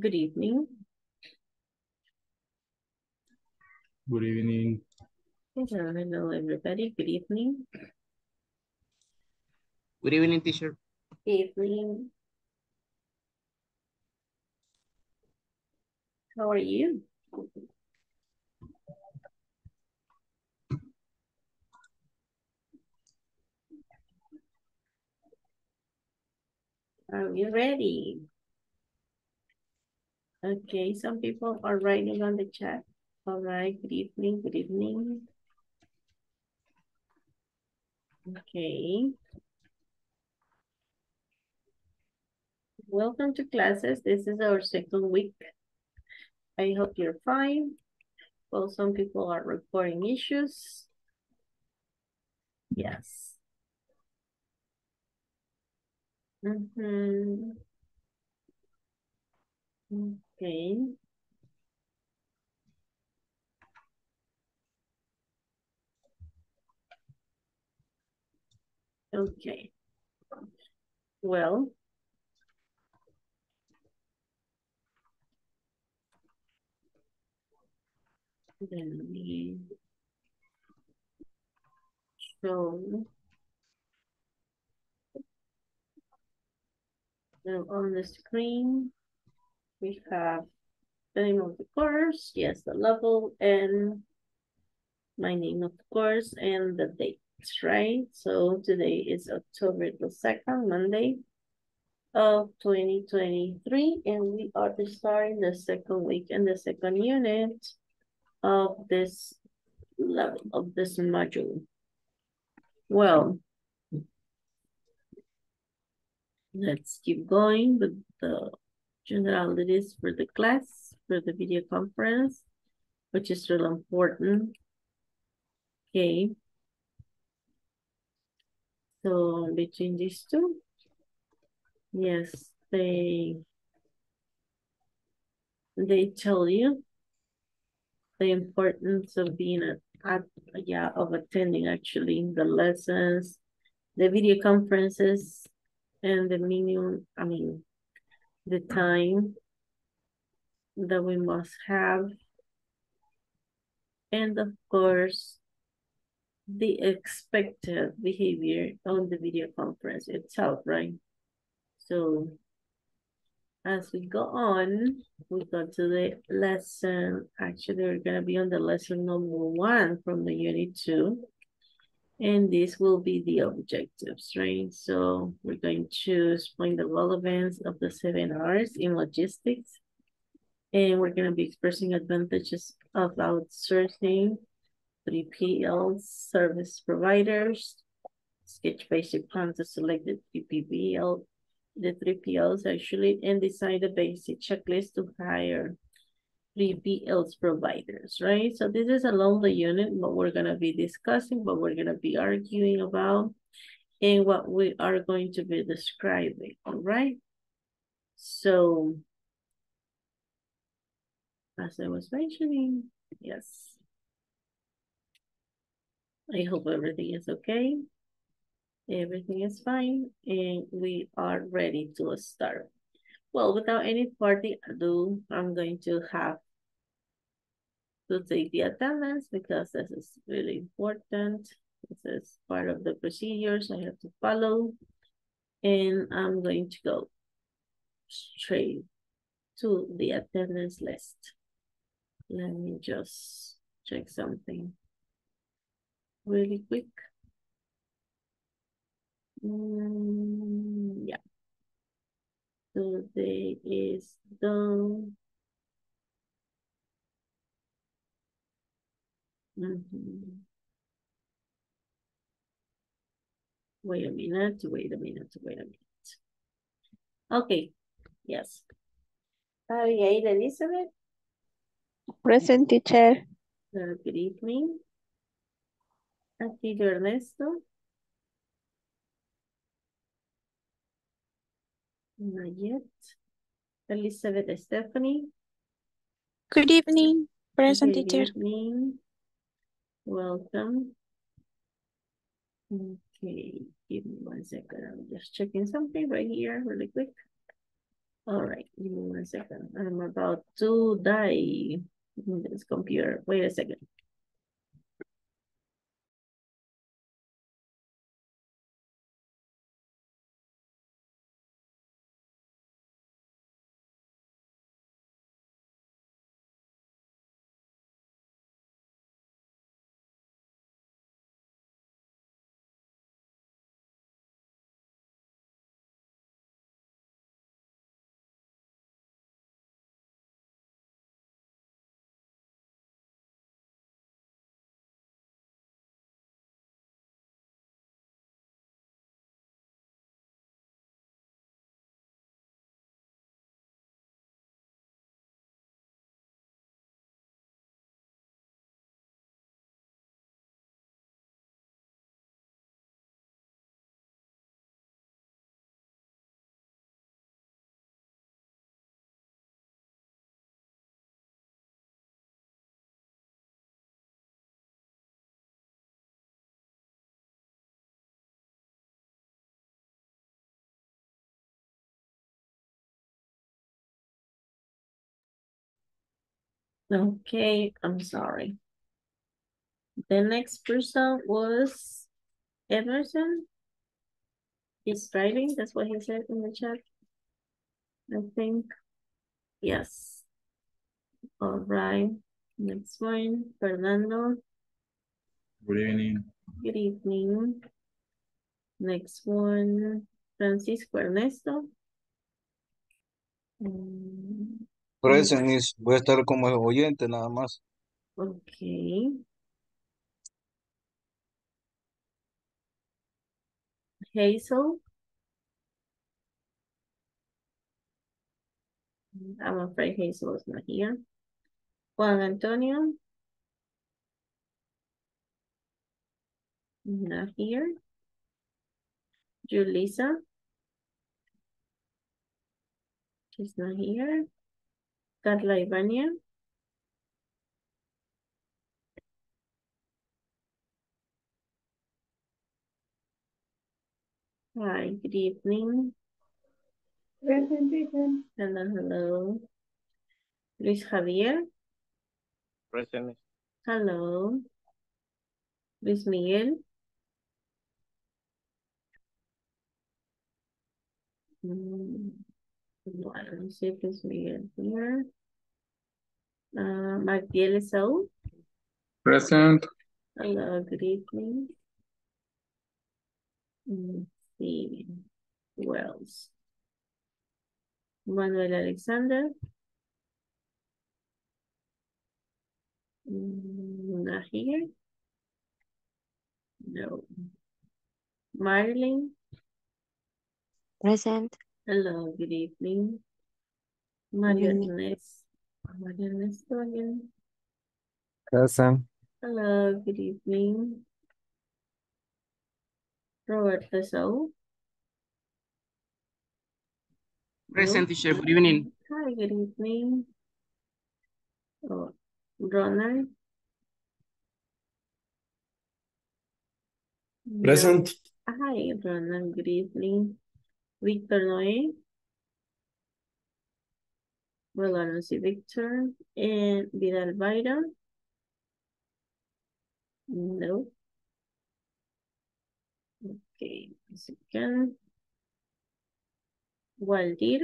Good evening. Good evening. Hello, hello, everybody. Good evening. Good evening, teacher. Evening. How are you? Are you ready? Okay, some people are writing on the chat. All right, good evening, good evening. Okay. Welcome to classes. This is our second week. I hope you're fine. Well, some people are reporting issues. Yes. Mhm. Okay. Okay. Well. Then we show on the screen we have the name of the course, yes, the level and my name of the course and the dates, right? So today is October the second, Monday of 2023, and we are starting the second week and the second unit of this level of this module. Well, let's keep going with the generalities for the class, for the video conference, which is really important. Okay. So between these two, yes, they they tell you the importance of being a, at, yeah, of attending actually the lessons, the video conferences, and the minimum, I mean, the time that we must have. And of course, the expected behavior on the video conference itself, right? So as we go on, we go to the lesson. Actually, we're going to be on the lesson number one from the unit two. And this will be the objectives, right? So we're going to explain the relevance of the seven R's in logistics. And we're going to be expressing advantages of outsourcing, 3PL service providers, sketch basic plan to select the 3PL the three PLs actually and design the basic checklist to hire three PLs providers, right? So this is along the unit what we're gonna be discussing, what we're gonna be arguing about, and what we are going to be describing, all right? So, as I was mentioning, yes. I hope everything is okay. Everything is fine and we are ready to start. Well, without any further ado, I'm going to have to take the attendance because this is really important. This is part of the procedures I have to follow. And I'm going to go straight to the attendance list. Let me just check something really quick. Mm, yeah. Today is done. Mm -hmm. Wait a minute, wait a minute, wait a minute. Okay, yes. Abigail Elizabeth. Present teacher. Uh, good evening. Aquí Ernesto. Not yet. Elizabeth Stephanie. Good evening, present Good teacher. evening. Welcome. Okay, give me one second. I'm just checking something right here really quick. All right, give me one second. I'm about to die in this computer. Wait a second. Okay, I'm sorry. The next person was Emerson. He's driving, that's what he said in the chat. I think. Yes. All right. Next one, Fernando. Good evening. Good evening. Next one, Francisco Ernesto. Mm, Present is, voy a estar como oyente nada más. Okay. Hazel. I'm afraid Hazel is not here. Juan Antonio. Not here. Julissa. She's not here. Carla Ivania. Hi, good evening. Hello, hello. Luis Javier. Present. Hello. Luis Miguel. Mm, No, I don't see Luis Miguel here. Uh, Magdiel Saúl. Present. Hello, good evening. Let's see. Who else? Manuel Alexander. Not here. No. Marilyn. Present. Hello, good evening. Mario evening. Ernest. Mario Ernesto again. Present. Hello, good evening. Roberto Saúl. Present teacher, good evening. Hi, good evening. Oh, Ronald. Present. Hi, Ronald, good evening. Victor Noé. Well, I don't see Victor. And Vidal Byron. No. Okay, once again. Waldir.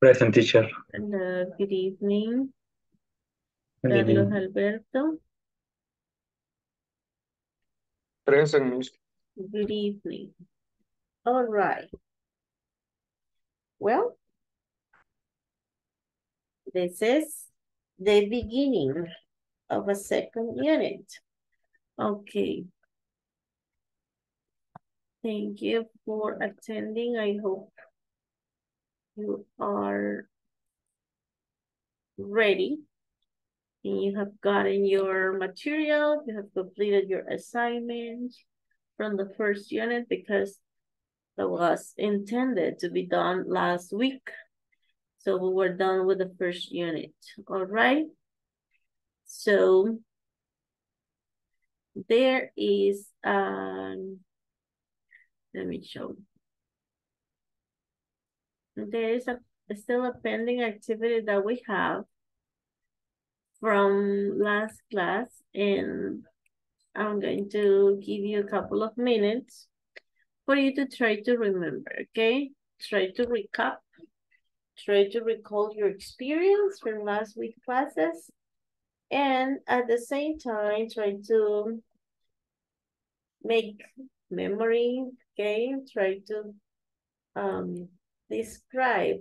Present teacher. Hello, good evening. Good Carlos evening. Alberto. Present, miss. Good evening. All right. Well, this is the beginning of a second unit. Okay. Thank you for attending. I hope you are ready. And you have gotten your material, you have completed your assignment from the first unit because that was intended to be done last week. So we were done with the first unit, all right? So there is, um, let me show. there is a still a pending activity that we have from last class and I'm going to give you a couple of minutes for you to try to remember, okay? Try to recap, try to recall your experience from last week classes and at the same time try to make memory, okay? Try to um, describe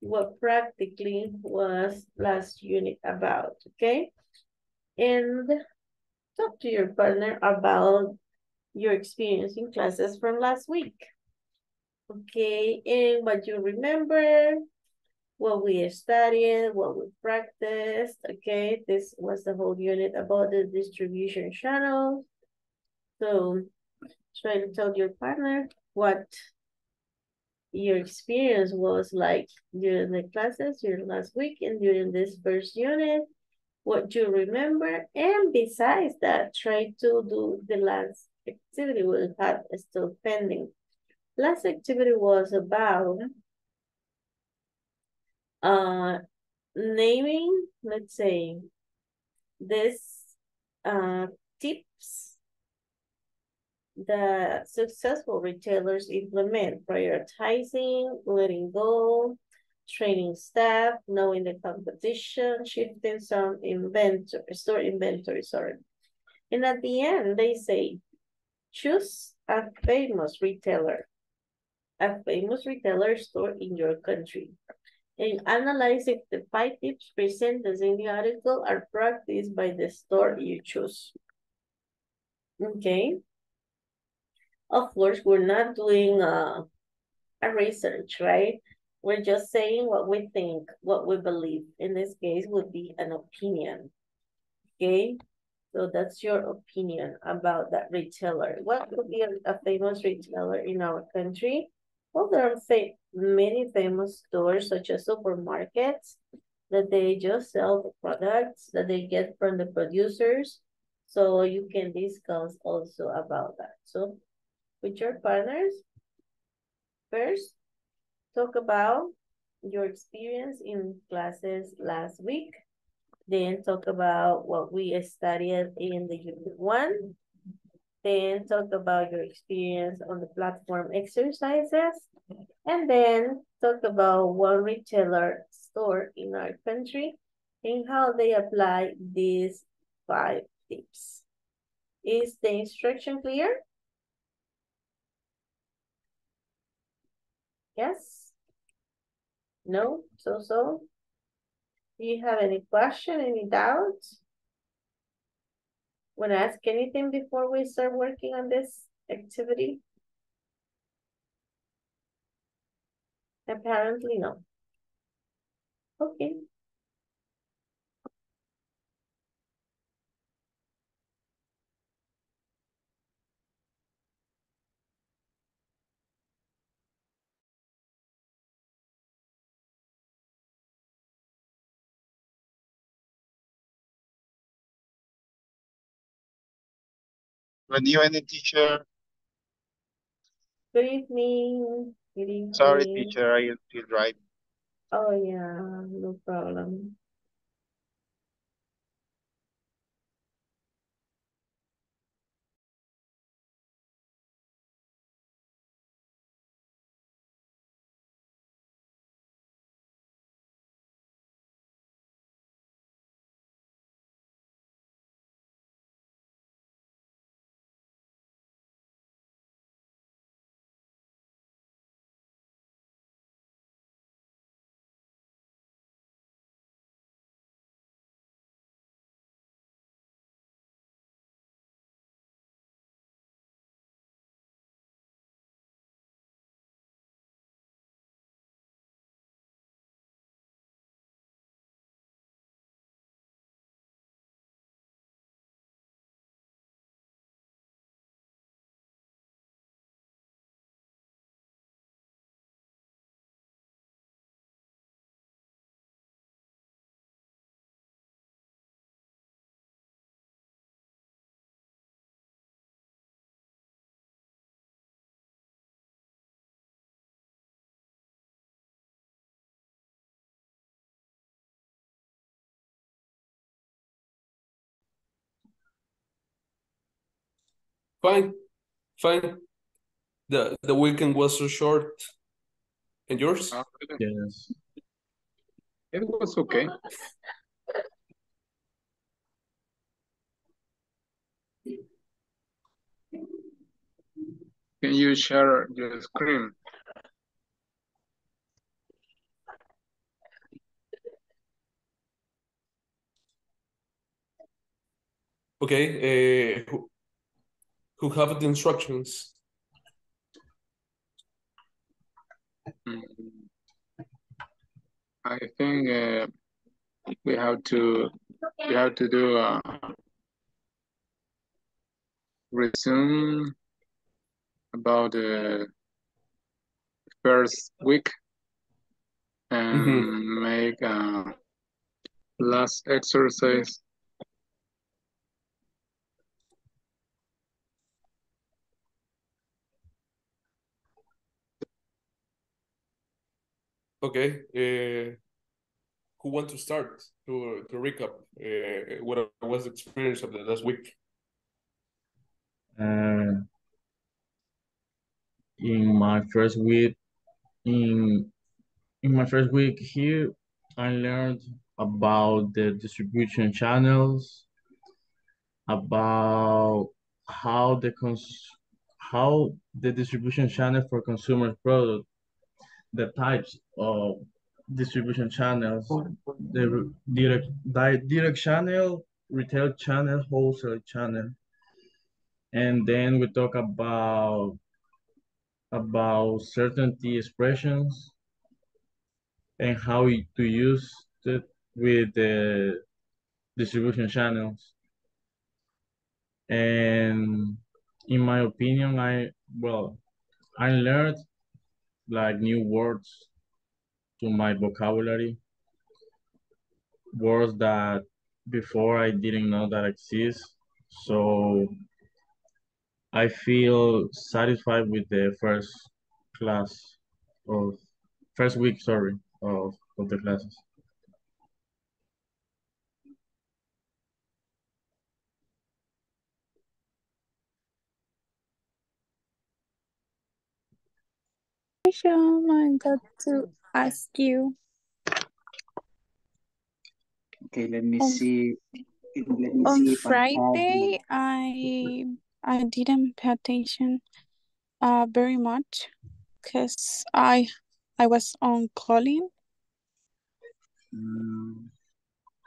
what practically was last unit about, okay? And talk to your partner about your experience in classes from last week. Okay, and what you remember, what we studied, what we practiced, okay? This was the whole unit about the distribution channel. So try to tell your partner what your experience was like during the classes during last week and during this first unit, what you remember, and besides that, try to do the last activity we have still pending. Last activity was about uh naming, let's say, this uh tips the successful retailers implement prioritizing, letting go, training staff, knowing the competition, shifting some inventory, store inventory, sorry. And at the end, they say, choose a famous retailer, a famous retailer store in your country. And analyze if the five tips presented in the article are practiced by the store you choose. Okay. Of course, we're not doing a, a research, right? We're just saying what we think, what we believe. In this case, would be an opinion. Okay, so that's your opinion about that retailer. What could be a, a famous retailer in our country? Well, there are fa many famous stores such as supermarkets that they just sell the products that they get from the producers. So you can discuss also about that. So with your partners. First, talk about your experience in classes last week. Then talk about what we studied in the unit one. Then talk about your experience on the platform exercises. And then talk about one retailer store in our country and how they apply these five tips. Is the instruction clear? Yes? No? So-so? Do you have any question, any doubts? Want to ask anything before we start working on this activity? Apparently no. Okay. Good evening, teacher. Good evening. Good evening. Sorry, teacher, I still drive. Oh yeah, no problem. Fine, fine. The the weekend was so short. And yours? Yes. It was okay. Can you share your screen? Okay, uh, who, have the instructions? Mm. I think uh, we have to we have to do a resume about the first week and Mhm. make a last exercise. Okay, uh, who want to start to to recap uh, what was the experience of the last week? Uh, in my first week in in my first week here, I learned about the distribution channels, about how the cons how the distribution channel for consumer product, the types of distribution channels, the direct di- direct channel, retail channel, wholesale channel. And then we talk about about certainty expressions and how to use it with the distribution channels. And in my opinion, I well, I learned like new words to my vocabulary, words that before I didn't know that exist. So I feel satisfied with the first class of first week, sorry, of, of the classes. Question I got to ask you. Okay, let me On- see. Let me On see Friday, I I didn't pay attention uh very much because I I was on calling. Mm,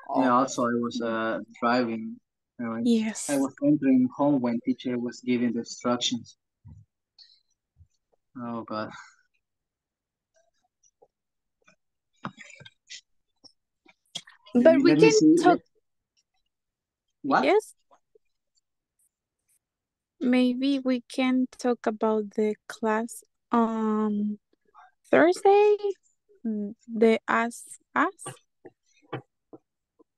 Oh, yeah, also I was uh driving. uh, yes. I was entering home when teacher was giving the instructions. Oh God. But we can talk. What? Yes. Maybe we can talk about the class on Thursday. The Ask Us.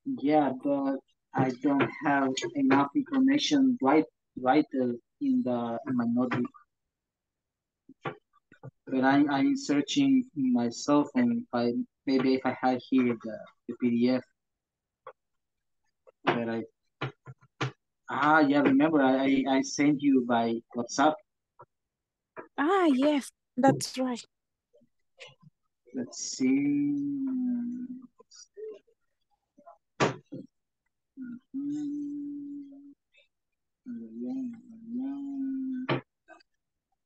Yeah, but I don't have enough information right right uh, in the in my notebook. But I'm, I'm searching myself and if I maybe if I had here the, the PDF. But I ah yeah remember I, I sent you by WhatsApp. Ah, yes, that's right. Let's see.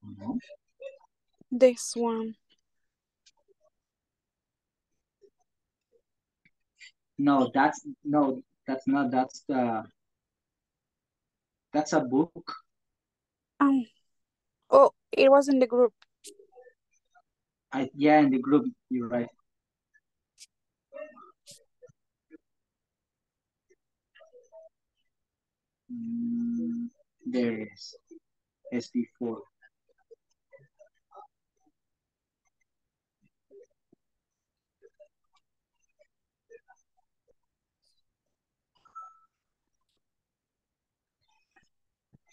Mhm. This one. No, that's no, that's not. That's the. That's a book. Um. Oh, it was in the group. I yeah, in the group. You're right. Mm, there it is. SD4.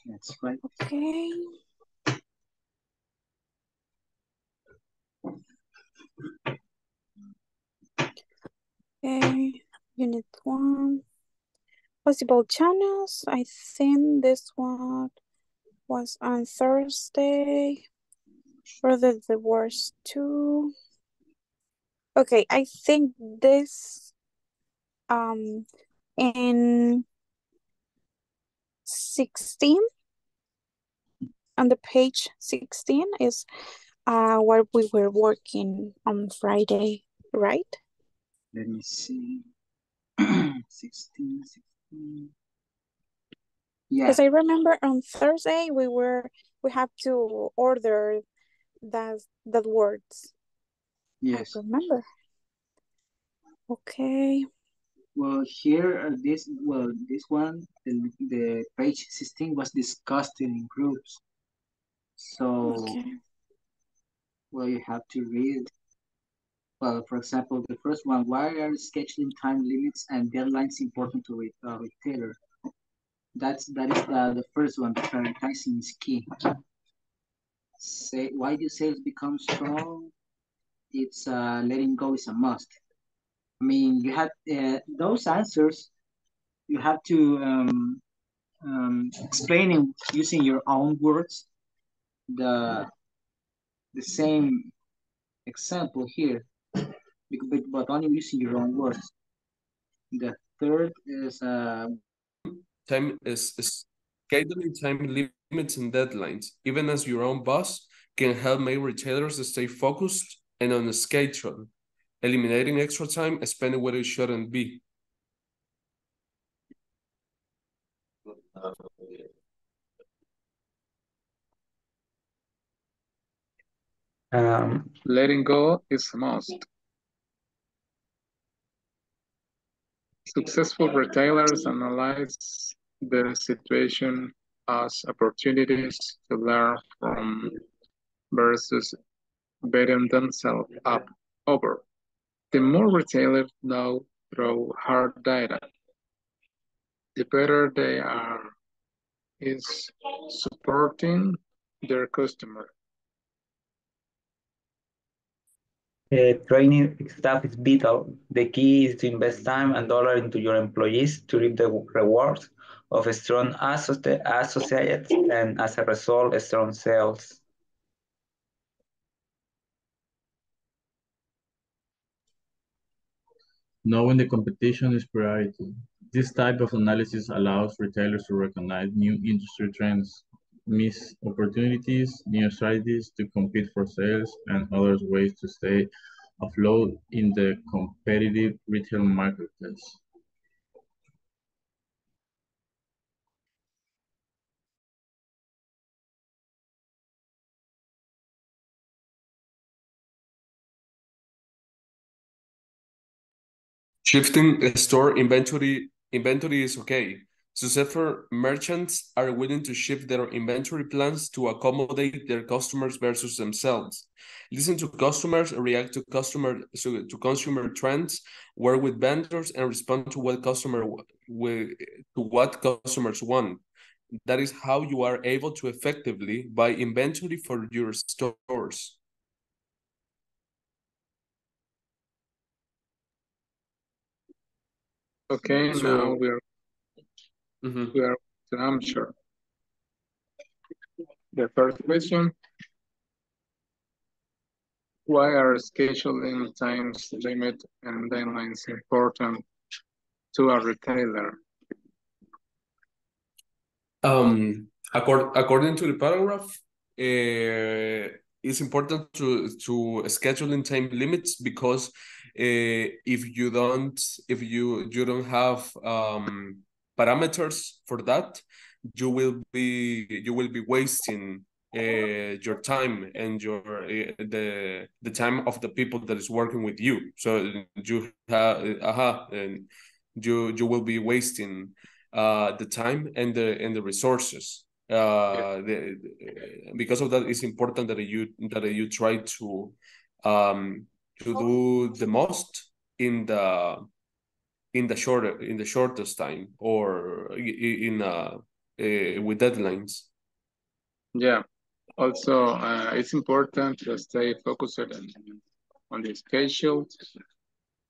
That's right. Okay. Okay, unit one. Possible channels. I think this one was on Thursday. For the divorce too. Okay, I think this um in 16 on the page 16 is uh what we were working on Friday, right? Let me see. 16, 16. Yeah, Because I remember on Thursday we were we have to order that that words. yes. I remember. Okay. Well, here, uh, this, well, this one, the, the page 16 was discussed in groups. So, Okay. well, you have to read. Well, for example, the first one, why are scheduling time limits and deadlines important to re uh, retailer? That's, that is the, the first one, prioritizing is key. Say, why do sales become strong? It's, uh, letting go is a must. I mean, you have, uh, those answers, you have to, um, um, explaining using your own words. The the same example here, but, but only using your own words. The third is uh, Time is, is scheduling time limits and deadlines, even as your own boss, can help make retailers stay focused and on the schedule, eliminating extra time spent where it shouldn't be. Um, Letting go is a must. Successful retailers analyze the situation as opportunities to learn from versus beating themselves up over. The more retailers know through hard data, the better they are is supporting their customer. Uh, training staff is vital. The key is to invest time and dollar into your employees to reap the rewards of strong associ associates and as a result, strong sales. Knowing the competition is priority. This type of analysis allows retailers to recognize new industry trends, miss opportunities, new strategies to compete for sales, and other ways to stay afloat in the competitive retail marketplace. Shifting store inventory inventory is okay. Successful merchants are willing to shift their inventory plans to accommodate their customers versus themselves. Listen to customers, react to customer to, to consumer trends, work with vendors, and respond to what customer to what customers want. That is how you are able to effectively buy inventory for your stores. Okay, So- now we're Mhm. we are to answer. The first question. Why are scheduling times limit and deadlines important to a retailer? Um, accord, according to the paragraph, uh, it's important to to schedule in time limits because if you don't if you you don't have um parameters for that, you will be you will be wasting uh, your time and your uh, the the time of the people that is working with you. So you have aha and you you will be wasting uh, the time and the and the resources. Uh, the, because of that, it's important that you that you try to um, to do the most in the in the shorter in the shortest time or in uh, uh with deadlines. Yeah. Also, uh, it's important to stay focused on, on the schedule.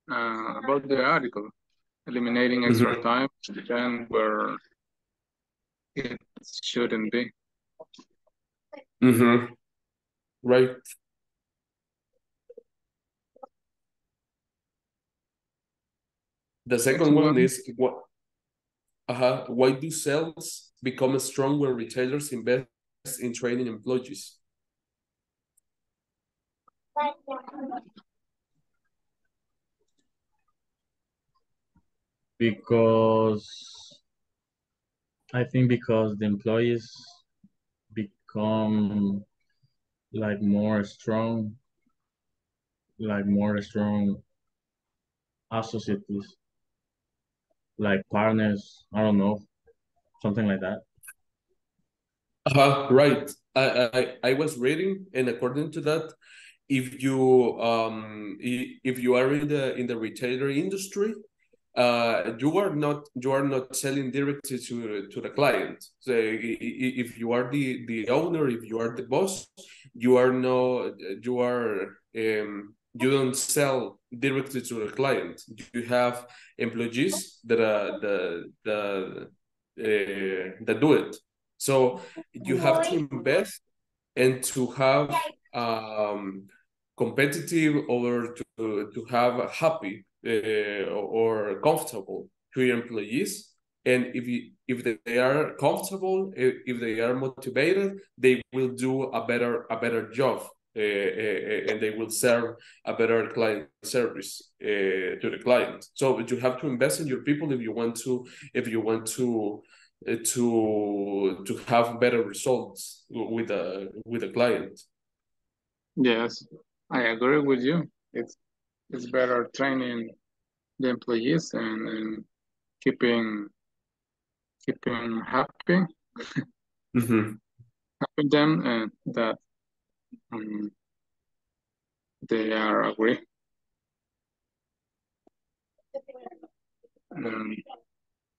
Uh, about the article, eliminating extra Mhm. time, then where it shouldn't be. Mm-hmm. Right. The second one, one. is what uh-huh, why do sales become strong when retailers invest in training employees? because I think because the employees become like more strong, like more strong associates, like partners, I don't know, something like that. Uh-huh, right. I, I I was reading, and according to that, if you um if you are in the in the retailer industry, uh you are not you are not selling directly to to the client. So if you are the the owner, if you are the boss, you are no you are um you don't sell directly to the client. You have employees that are the the uh, that do it. So you have to invest and to have um, competitive or to, to have happy uh, or comfortable to your employees. And if you, if they are comfortable, if, they are motivated, they will do a better a better job, and they will serve a better client service uh, to the client. So you have to invest in your people if you want to if you want to uh, to to have better results with a with a client. Yes, I agree with you. It's it's better training the employees and, and keeping keeping happy, Mhm. happy them and that um, they are agree. Um,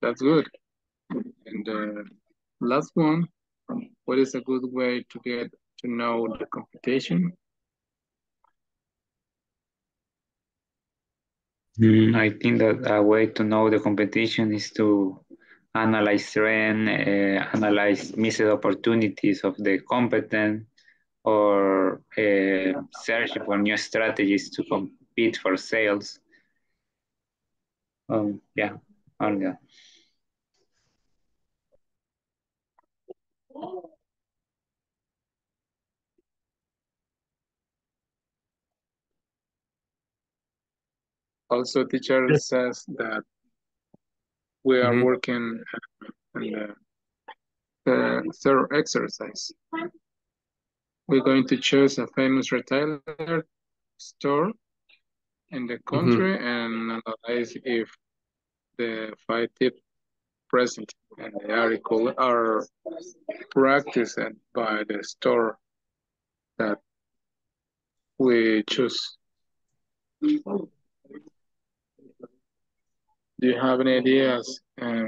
that's good. And the last one, what is a good way to get to know the competition? Mm, I think that a way to know the competition is to analyze trend, uh, analyze missed opportunities of the competent, or uh, search for new strategies to compete for sales. Um, yeah, all that. Also, teacher says that we are Mhm. working on the, the third exercise. We're going to choose a famous retailer store in the country and analyze if the five tips present in the article are practiced by the store that we choose. Do you have any ideas? Uh,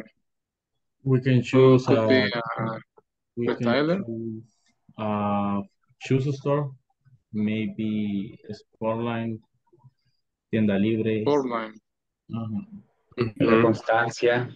We can choose could uh, a we can retailer? choose uh choose a store, maybe Sportline, Tienda Libre. Sportline. Ajá. La Mhm. constancia.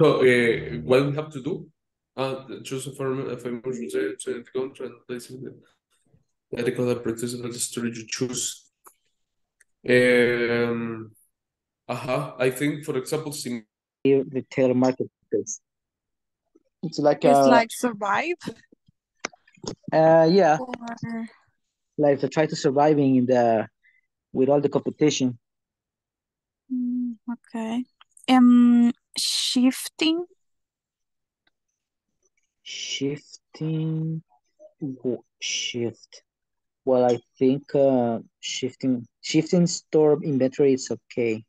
So, uh, what we have to do? Uh, choose a firm, a famous retailer to country and place in the article that practices the story you choose. Um, uh-huh. I think, for example, sim Retail marketplace. It's like It's a like survive uh yeah, or like to try to surviving in the with all the competition. mm, okay. Um, shifting. Shifting shift. Well, I think uh shifting shifting store inventory is okay.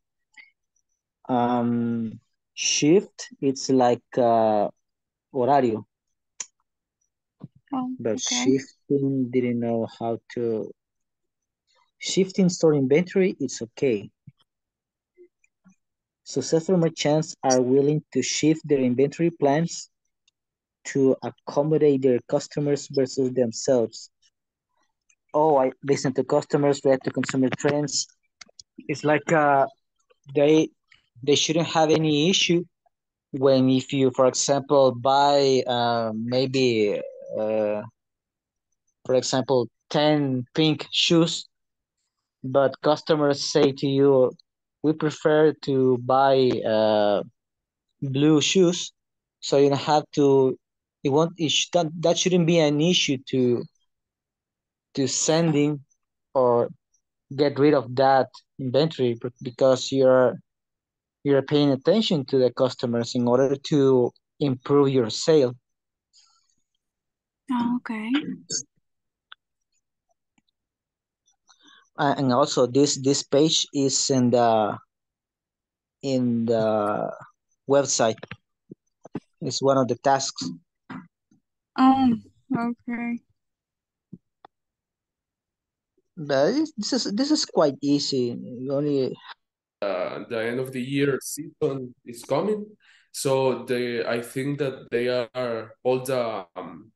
Um shift it's like uh horario, Oh, but okay. shifting didn't know how to shifting store inventory it's okay. Successful merchants are willing to shift their inventory plans to accommodate their customers versus themselves. Oh, I listen to customers, react to consumer trends. It's like uh, they they shouldn't have any issue when if you, for example, buy uh, maybe uh, for example, 10 pink shoes, but customers say to you, we prefer to buy uh, blue shoes. So you don't have to, it won't, it sh that, that shouldn't be an issue to, to sending or get rid of that inventory because you're, you're paying attention to the customers in order to improve your sale. Oh, okay. Uh, and also this this page is in the in the website it's one of the tasks Oh, okay. but this is this is quite easy you only uh, the end of the year season is coming. So they, I think that they are all the um,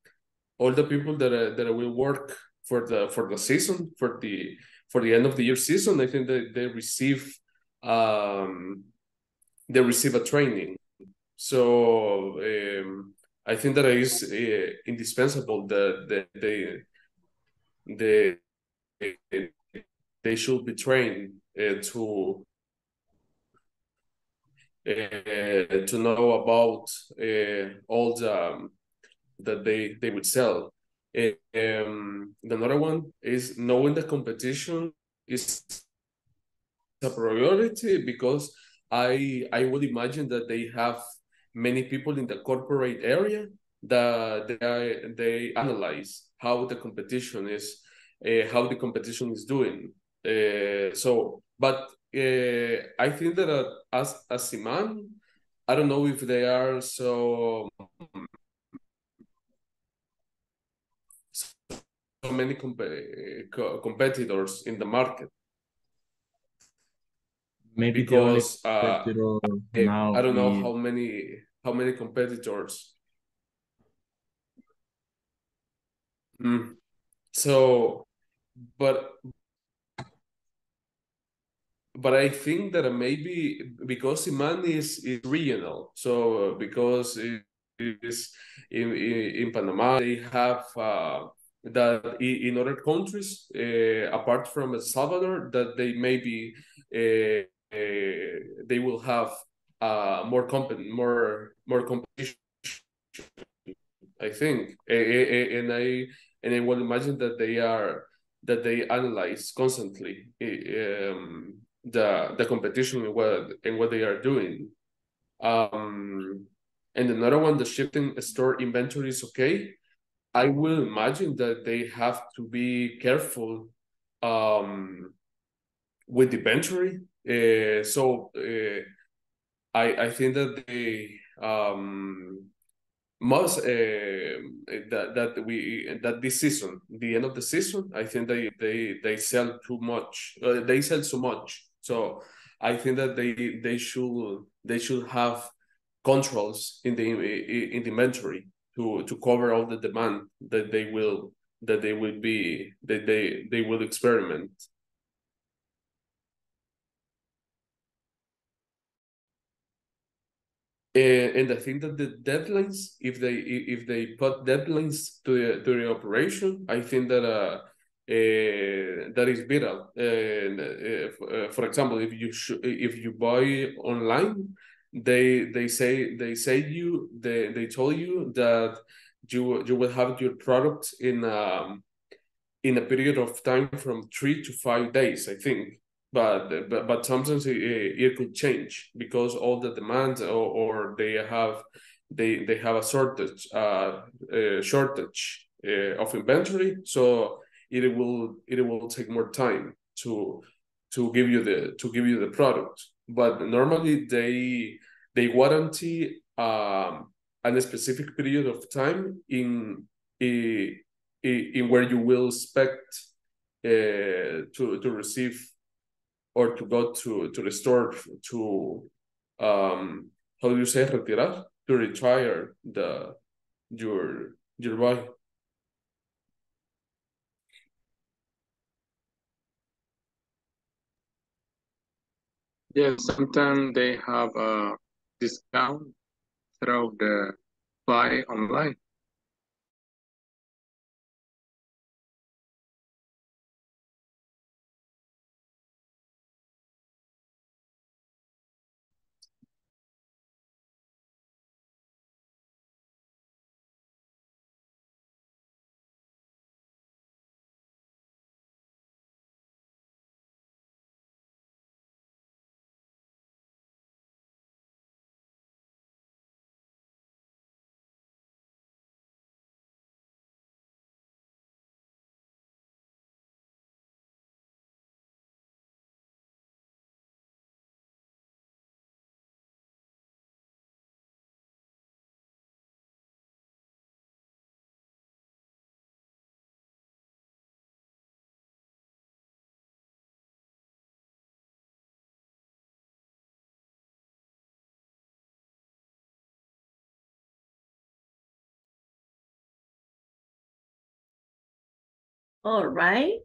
all the people that uh, that will work for the for the season for the for the end of the year season. I think that they receive um they receive a training. So um, I think that it is uh, indispensable that, that they they they should be trained uh, to uh, to know about all the um, that they they would sell. Um, the another one is knowing the competition is a priority because I I would imagine that they have many people in the corporate area that they they analyze how the competition is uh, how the competition is doing. Uh, so, but uh, I think that uh, as as Siman, I don't know if they are so so many comp co competitors in the market Maybe because uh, I don't know how many how many competitors. Mm. So, but but I think that maybe because Siman is, is regional, so because it is in, in, in Panama, they have uh, that in, other countries, uh, apart from El Salvador, that they maybe uh, uh, they will have uh, more comp more more competition. I think, and I and I would imagine that they are that they analyze constantly. Um, the the competition and what and what they are doing. Um, and another one, the shifting store inventory is okay. I will imagine that they have to be careful um, with the inventory. Uh, so uh, I I think that they um, must uh, that that we that this season, the end of the season, I think they they they sell too much. Uh, they sell so much so I think that they they should they should have controls in the in the inventory to to cover all the demand that they will that they will be that they they will experiment. And, I think that the deadlines, if they if they put deadlines to the to the operation, I think that uh uh, that is viral. And uh, for example, if you if you buy online, they they say they say you they they told you that you you will have your product in um in a period of time from three to five days, I think. But but, but sometimes it, it could change because all the demands or, or they have they they have a shortage uh, uh shortage uh, of inventory. So it will it will take more time to to give you the to give you the product. But normally they they warranty um a specific period of time in in, in where you will expect uh, to to receive or to go to to the store to um how do you say retirar to retire the your your body. Yes, sometimes they have a discount through the buy online. All right.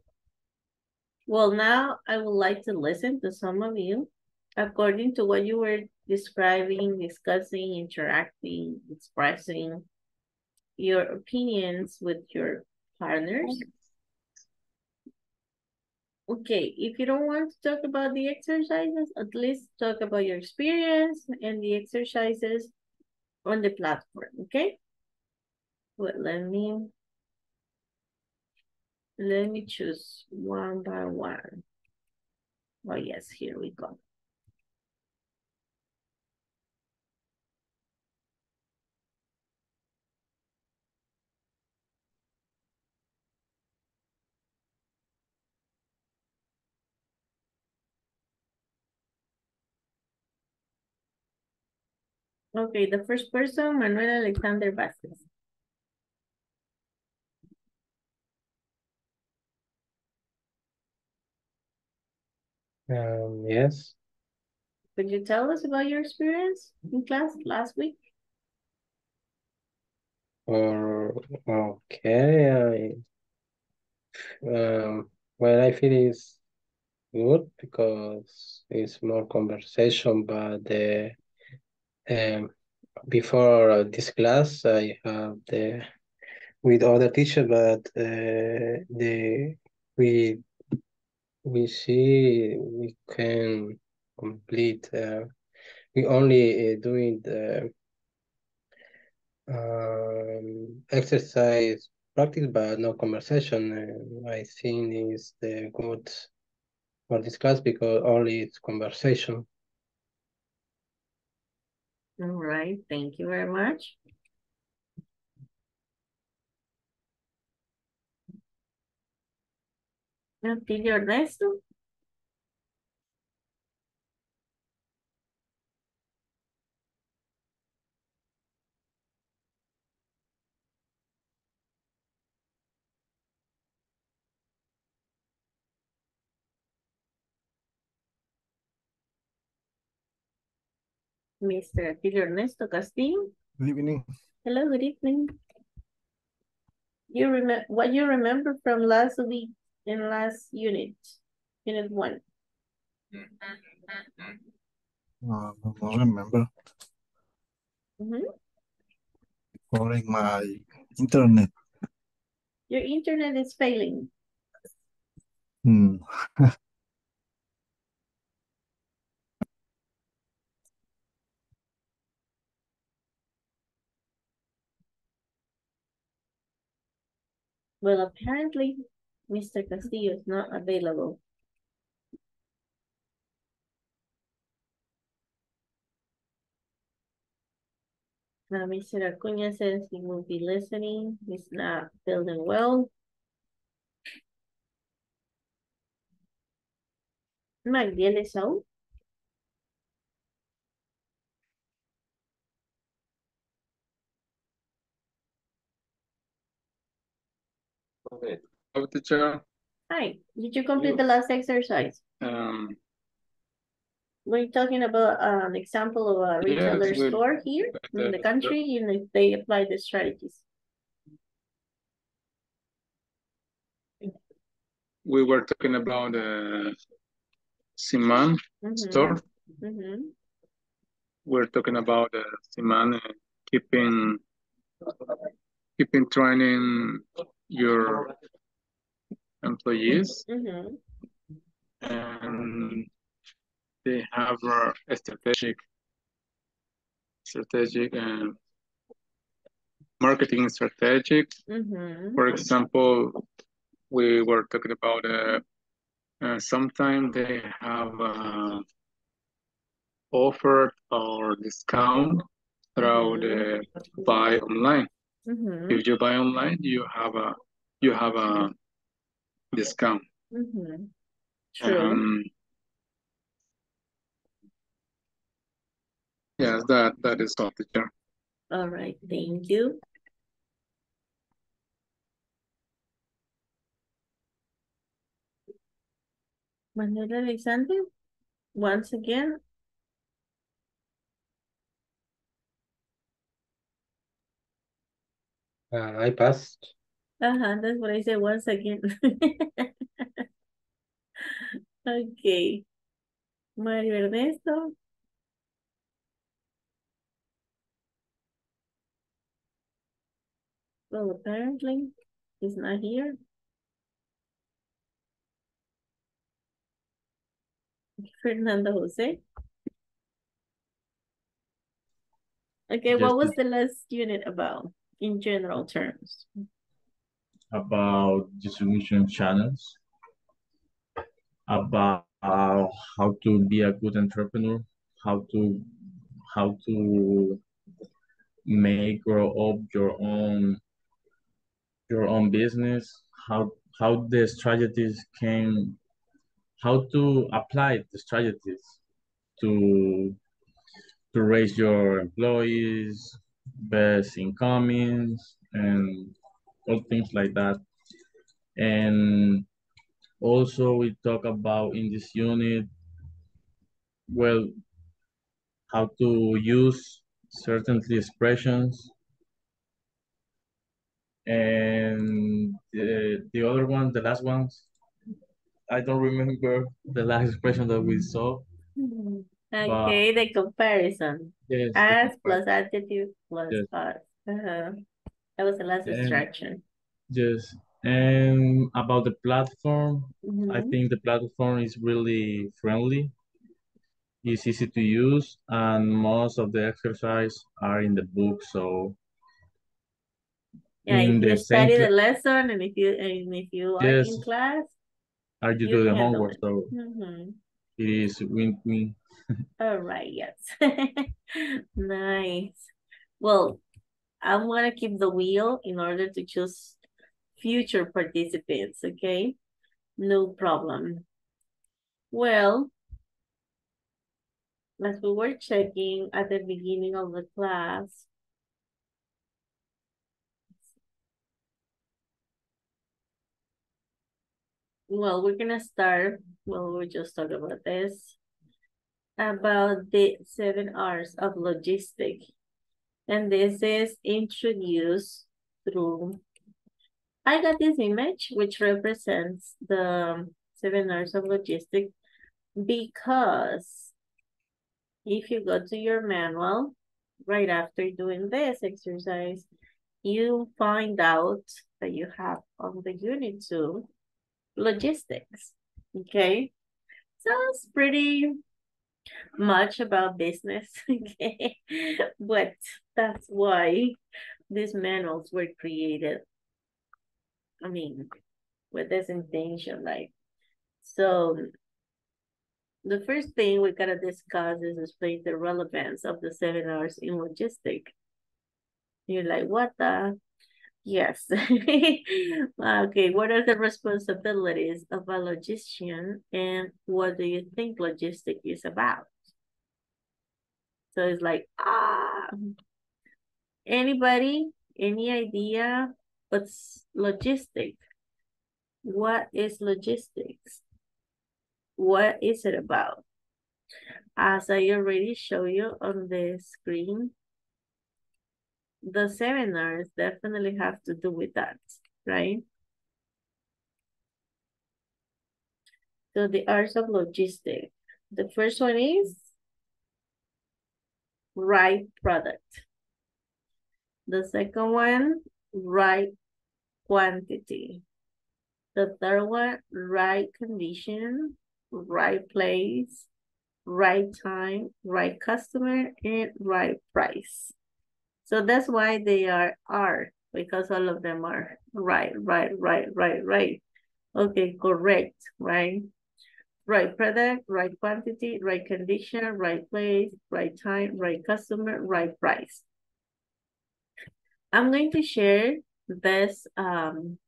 Well, now I would like to listen to some of you according to what you were describing, discussing, interacting, expressing your opinions with your partners. Okay, if you don't want to talk about the exercises, at least talk about your experience and the exercises on the platform, okay? Well, let me let me choose one by one. Oh, yes, here we go. Okay, the first person, Manuel Alexander Vázquez. Um, yes. Could you tell us about your experience in class last week? Or okay, I um well I feel it's good because it's more conversation, but the um before this class I have the with other teacher, but uh, the we we see we can complete uh, we only uh, doing the um, exercise practice but no conversation. I think is the good for this class because only it's conversation. All right, thank you very much. Atilio Ernesto. Mr. Atilio Ernesto Castillo. Good evening. Hello, good evening. You remember what you remember from last week in last unit, unit one. Uh, I don't remember Mhm. calling my internet. Your internet is failing. Hmm. Well, apparently, Mr. Castillo is not available. Mr. Acuña says he will be listening. He's not feeling well. Magdiel Esau. Okay. Hello, teacher. Hi, did you complete the last exercise? Um, We're talking about uh, an example of a retailer store here in the the- country, and if they apply the strategies. We were talking about uh, Siman Mhm. store. Mhm. We're talking about uh, Siman uh, keeping keeping training your employees Mhm. and they have uh, a strategic strategic and marketing strategic Mhm. For example, we were talking about uh, uh, sometimes they have uh, offer or discount through the buy online. Mhm. If you buy online, you have a you have a discount. Mhm. True. Um, yes, that that is all, teacher. All right, thank you. Manuel Alexander, once again, Uh, I passed. Uh-huh, that's what I said once again. Okay. Mario Ernesto, well, apparently, he's not here. Fernando Jose. Okay, what was the last unit about in general terms? About distribution channels, about how to be a good entrepreneur, how to how to make grow up your own your own business, how how the strategies can how to apply the strategies to to raise your employees, best incomings, and all things like that. And also we talk about in this unit, well, how to use certain expressions. And the, the other one, the last ones, I don't remember the last expression that we saw. Mhm. Okay, the comparison. Yes, As plus adjective plus Yes. us. Uh-huh. That was the last And- distraction. Yes, and about the platform, I Mhm. think the platform is really friendly. It's easy to use, and most of the exercise are in the book. So Yeah, in if the you study the lesson and if you and if you are Yes. in class, are you you do the homework, it. so Mhm. it is win-win. All right, yes. Nice. Well, I'm gonna keep the wheel in order to choose future participants, okay? No problem. Well, as we were checking at the beginning of the class, well, we're gonna start, well, we just talked about this, about the seven R's of logistic. And this is introduced through, I got this image which represents the seven R's of logistics because if you go to your manual, right after doing this exercise, you find out that you have on the unit two, logistics, okay? So it's pretty much about business, okay? But that's why these manuals were created. I mean, with this intention, like, So the first thing we gotta discuss is explain the relevance of the seven R's in logistic. You're like, what the? Yes. Okay, what are the responsibilities of a logistician and what do you think logistic is about? So it's like, ah, anybody, any idea what's logistic? What is logistics? What is it about? As I already showed you on the screen, the seven R's definitely have to do with that, right? So the arts of logistics. The first one is right product. The second one, right quantity. The third one, right condition, right place, right time, right customer, and right price. So that's why they are R, because all of them are right, right, right, right, right. Okay, correct, right? Right product, right quantity, right condition, right place, right time, right customer, right price. I'm going to share this um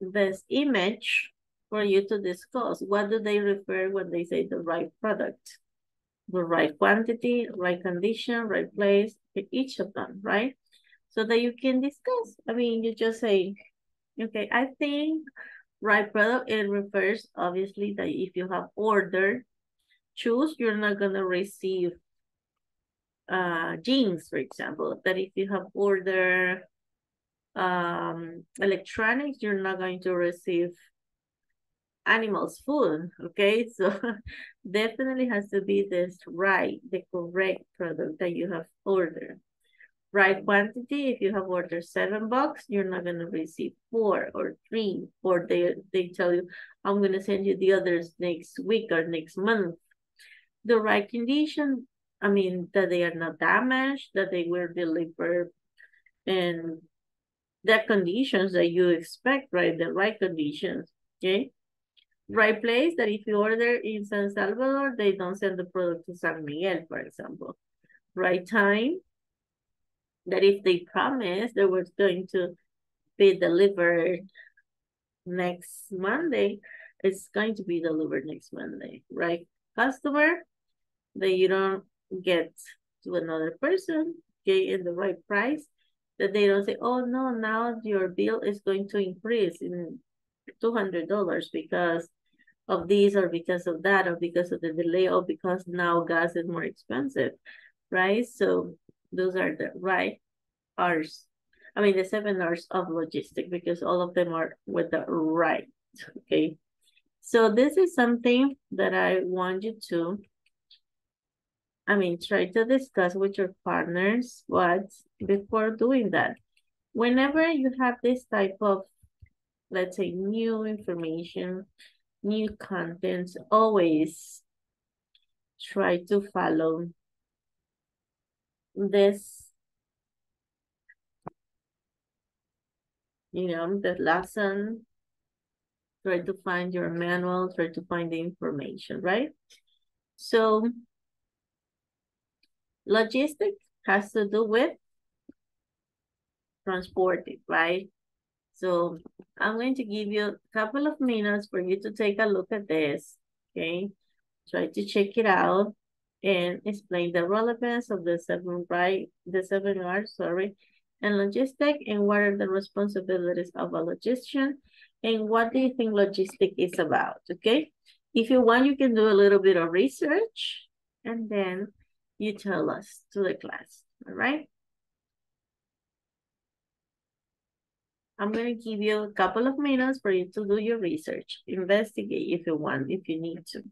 this image for you to discuss. What do they refer when they say the right product? The right quantity, right condition, right place, for each of them, right? So that you can discuss. I mean, you just say, okay, I think right product, it refers obviously that if you have order, choose, you're not gonna receive uh, jeans, for example, that if you have order um, electronics, you're not going to receive animals food, okay? So definitely has to be this right, the correct product that you have ordered. Right quantity, if you have ordered seven bucks, you're not gonna receive four or three, or they, they tell you, I'm gonna send you the others next week or next month. The right condition, I mean, that they are not damaged, that they were delivered and the conditions that you expect, right? The right conditions, okay? Right place, that if you order in San Salvador, they don't send the product to San Miguel, for example. Right time, that if they promise they were going to be delivered next Monday, it's going to be delivered next Monday, right? Customer, that you don't get to another person, okay, in the right price, that they don't say, oh no, now your bill is going to increase in $200 because of this or because of that or because of the delay or because now gas is more expensive, right? So those are the right hours. I mean, the seven R's of logistic because all of them are with the right, okay? So this is something that I want you to I mean, try to discuss with your partners what before doing that. Whenever you have this type of, let's say, new information, new content, always try to follow this, you know, the lesson, try to find your manual, try to find the information, right? So Logistics has to do with transporting, right? So I'm going to give you a couple of minutes for you to take a look at this, okay? Try to check it out and explain the relevance of the seven right, the seven R's, sorry, and logistic and what are the responsibilities of a logistician and what do you think logistic is about, okay? If you want, you can do a little bit of research and then you tell us to the class, all right? I'm going to give you a couple of minutes for you to do your research. Investigate if you want, if you need to.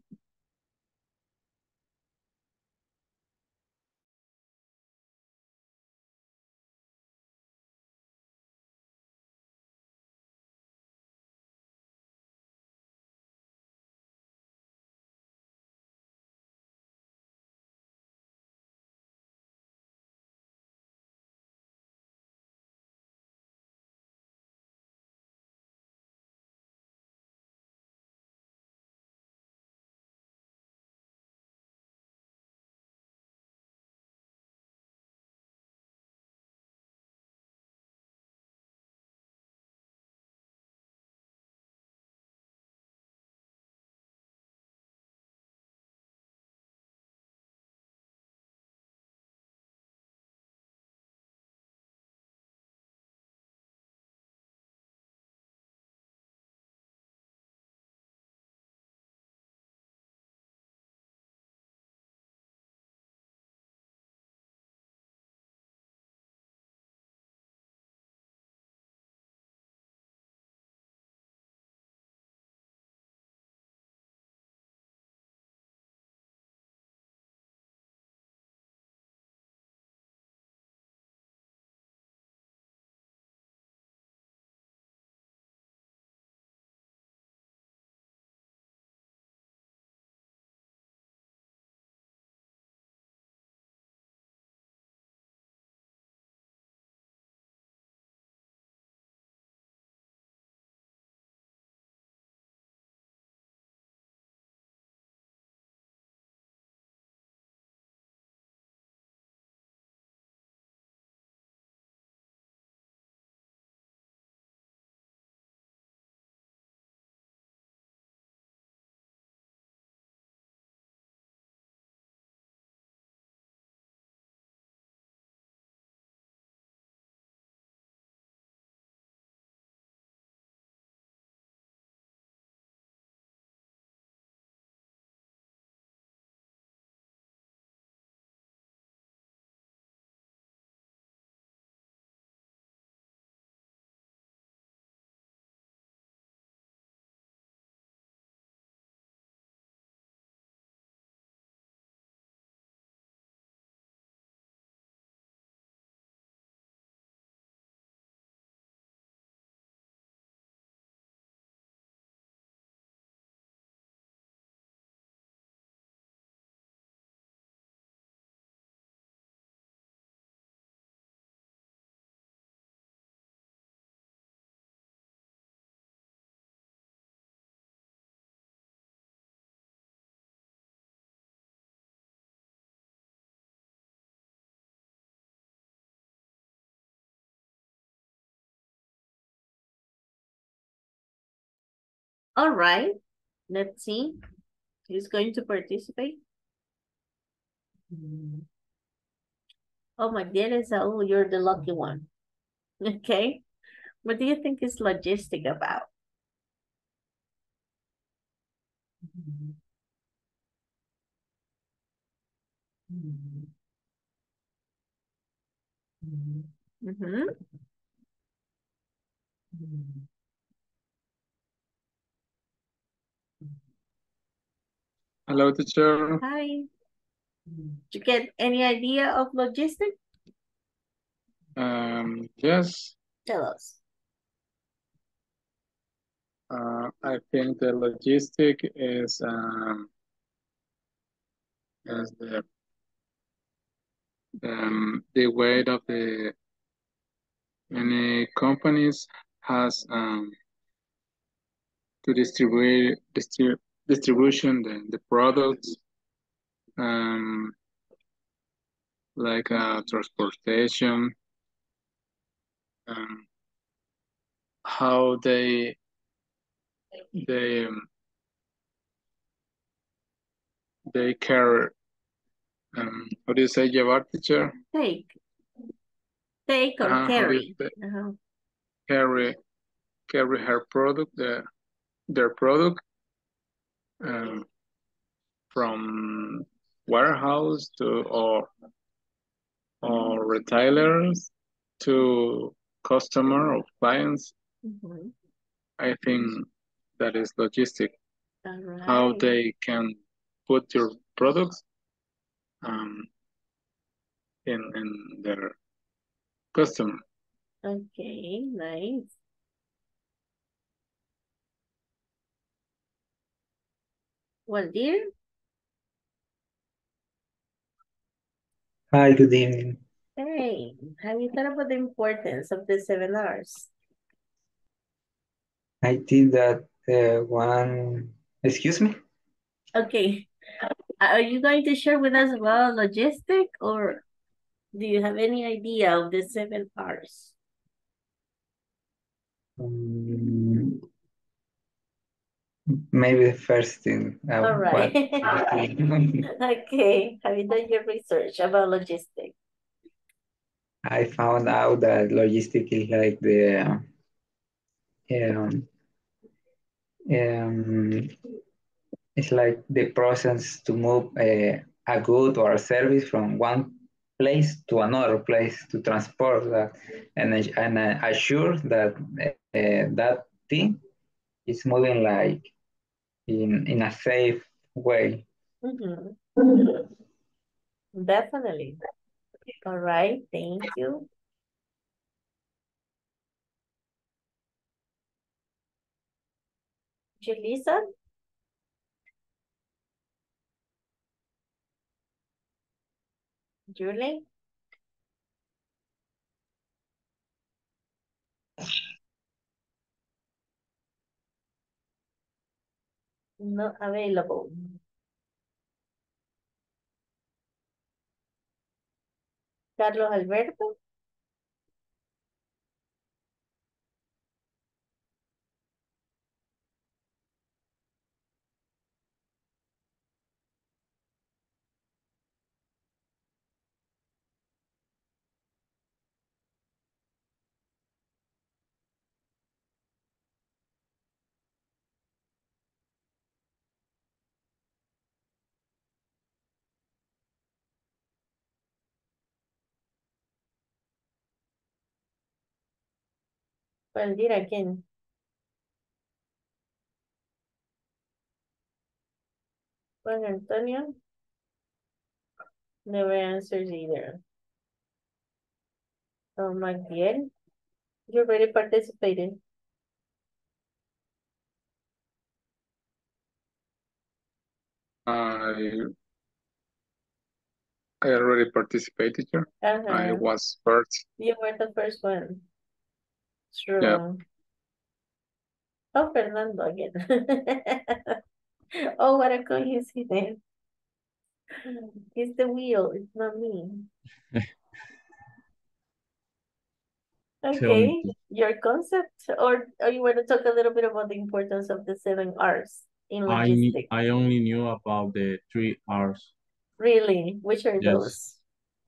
All right, let's see. Who's going to participate? Oh, my goodness, oh, you're the lucky one. Okay. What do you think is logistic about? Mm-hmm. Hello, teacher. Hi. Did you get any idea of logistic? Um, yes, Tell us. uh, I think the logistic is um, is the um, the weight of the many companies has um, to distribute distri distribution the, the products um, like uh, transportation um, how they they um, they carry um, how do you say llevar teacher Take. Take or you carry. Uh-huh. carry carry her product the their product um, from warehouse to or or retailers to customer or clients Mhm. I think that is logistic All how they can put your products um, in in their customer Okay, nice. Well, dear, Hi, good evening. hey, have you thought about the importance of the seven R's? I think that uh, one, excuse me? Okay, are you going to share with us about logistic or do you have any idea of the seven R's? Um, maybe the first thing. uh, All right. Okay, have you done your research about logistics? I found out that logistic is like the um, um, it's like the process to move a, a good or a service from one place to another place to transport that and, and assure that uh, that thing is moving like in, in a safe way. Mhm. Definitely. All right, thank you. Julissa? Julie? Not available. Carlos Alberto? Well, did again. Juan Antonio? Never answers either. Oh, Magdiel? You already participated. I I already participated here. I Uh-huh. was first. You were the first one. True. Yeah. Oh, Fernando again. Oh, what a coincidence. It's the wheel, it's not me. Okay, me. your concept, or, or you want to talk a little bit about the importance of the seven R's in I logistics? I only knew about the three R's. Really? Which are Yes. those?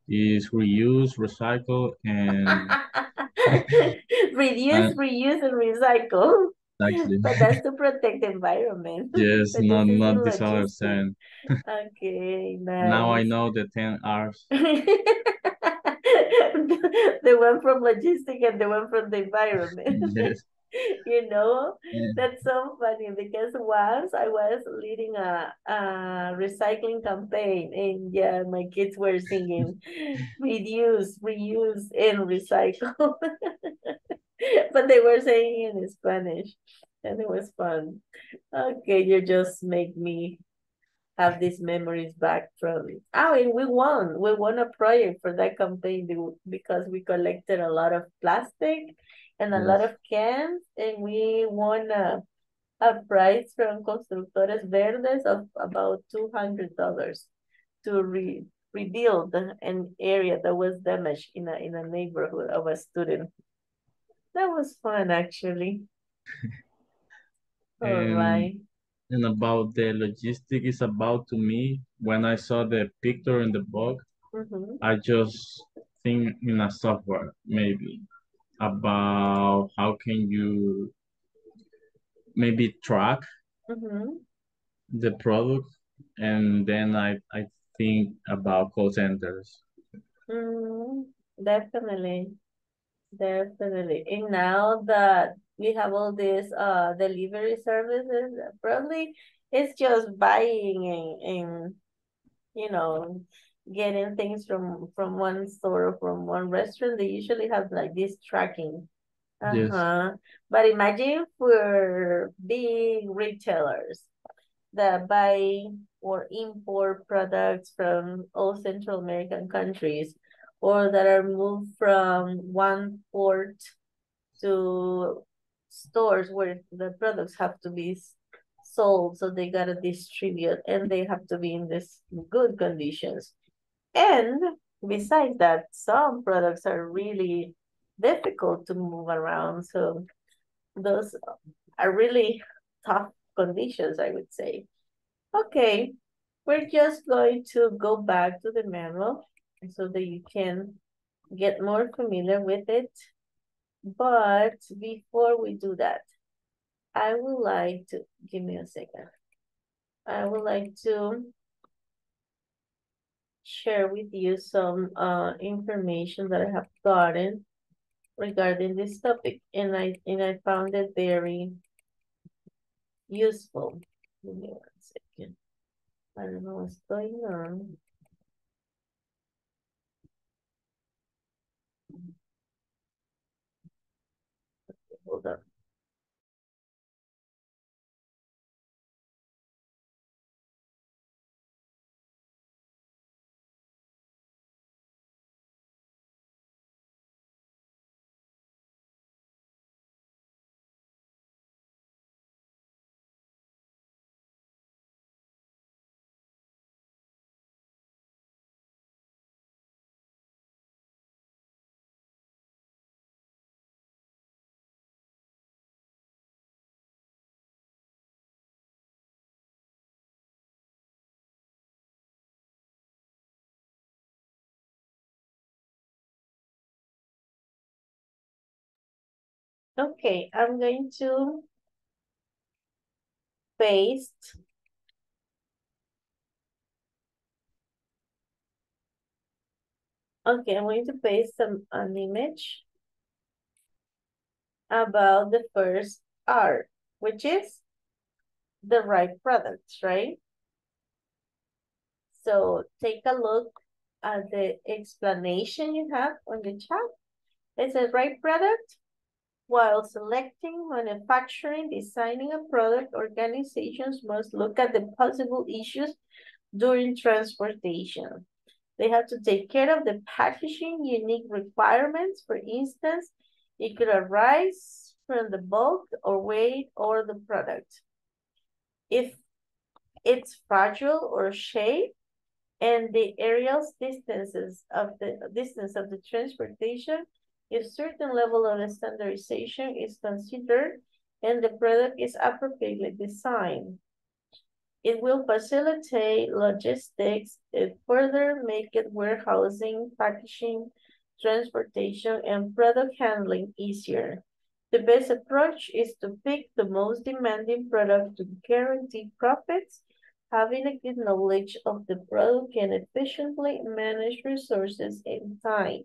Is reuse, recycle, and Reduce, and reuse, and recycle. exactly. But that's to protect the environment. Yes, But not this is in not this other seven. Okay, Now I know the ten R's. The one from logistic and the one from the environment. Yes. You know, Yeah. that's so funny because once I was leading a, a recycling campaign and yeah, my kids were singing reduce, reuse, and recycle. But they were saying in Spanish and it was fun. Okay, you just make me have these memories back from it. oh and we won we won a project for that campaign be- because we collected a lot of plastic and a lot of cans and we won a, a prize from Constructores Verdes of about two hundred dollars to re rebuild an area that was damaged in a in a neighborhood of a student. That was fun actually. All And right. and about the logistic is about to me when I saw the picture in the book, Mhm. I just think in a software maybe about how can you maybe track Mhm. the product and then I I think about call centers. Mm, definitely, definitely. And now that we have all these uh delivery services, probably it's just buying and, and you know getting things from from one store or from one restaurant. They usually have like this tracking. Yes. Uh-huh. But imagine for big retailers that buy or import products from all Central American countries or that are moved from one port to stores where the products have to be sold, so they gotta distribute and they have to be in this good conditions. And mm. besides that, some products are really difficult to move around, so those are really tough conditions, I would say. Okay, we're just going to go back to the manual so that you can get more familiar with it. But before we do that, I would like to, give me a second. I would like to share with you some uh information that I have gotten regarding this topic and I and I found it very useful. Give me one second. I don't know what's going on. Hold on. Okay, I'm going to paste Okay, I'm going to paste some an image about the first R, which is the right products, right? So take a look at the explanation you have on the chat. It says right product. While selecting, manufacturing, designing a product, organizations must look at the possible issues during transportation. They have to take care of the packaging unique requirements. For instance, it could arise from the bulk or weight or the product. If it's fragile or shape and the aerial distances of the distance of the transportation If certain level of standardization is considered and the product is appropriately designed, it will facilitate logistics and further make it warehousing, packaging, transportation, and product handling easier. The best approach is to pick the most demanding product to guarantee profits. Having a good knowledge of the product can efficiently manage resources and time.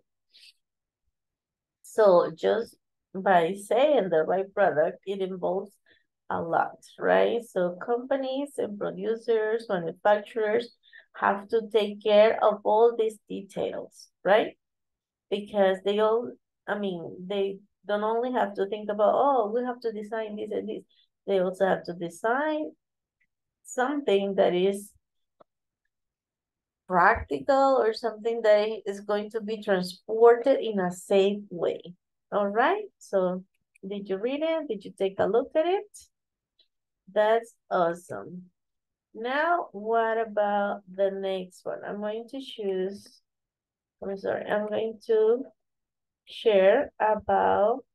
So just by saying the right product, it involves a lot, right? So companies and producers, manufacturers have to take care of all these details, right? Because they all, I mean, they don't only have to think about, oh, we have to design this and this. They also have to design something that is practical or something that is going to be transported in a safe way. All right, so did you read it? Did you take a look at it? That's awesome. Now, what about the next one? I'm going to choose, I'm sorry, I'm going to share about,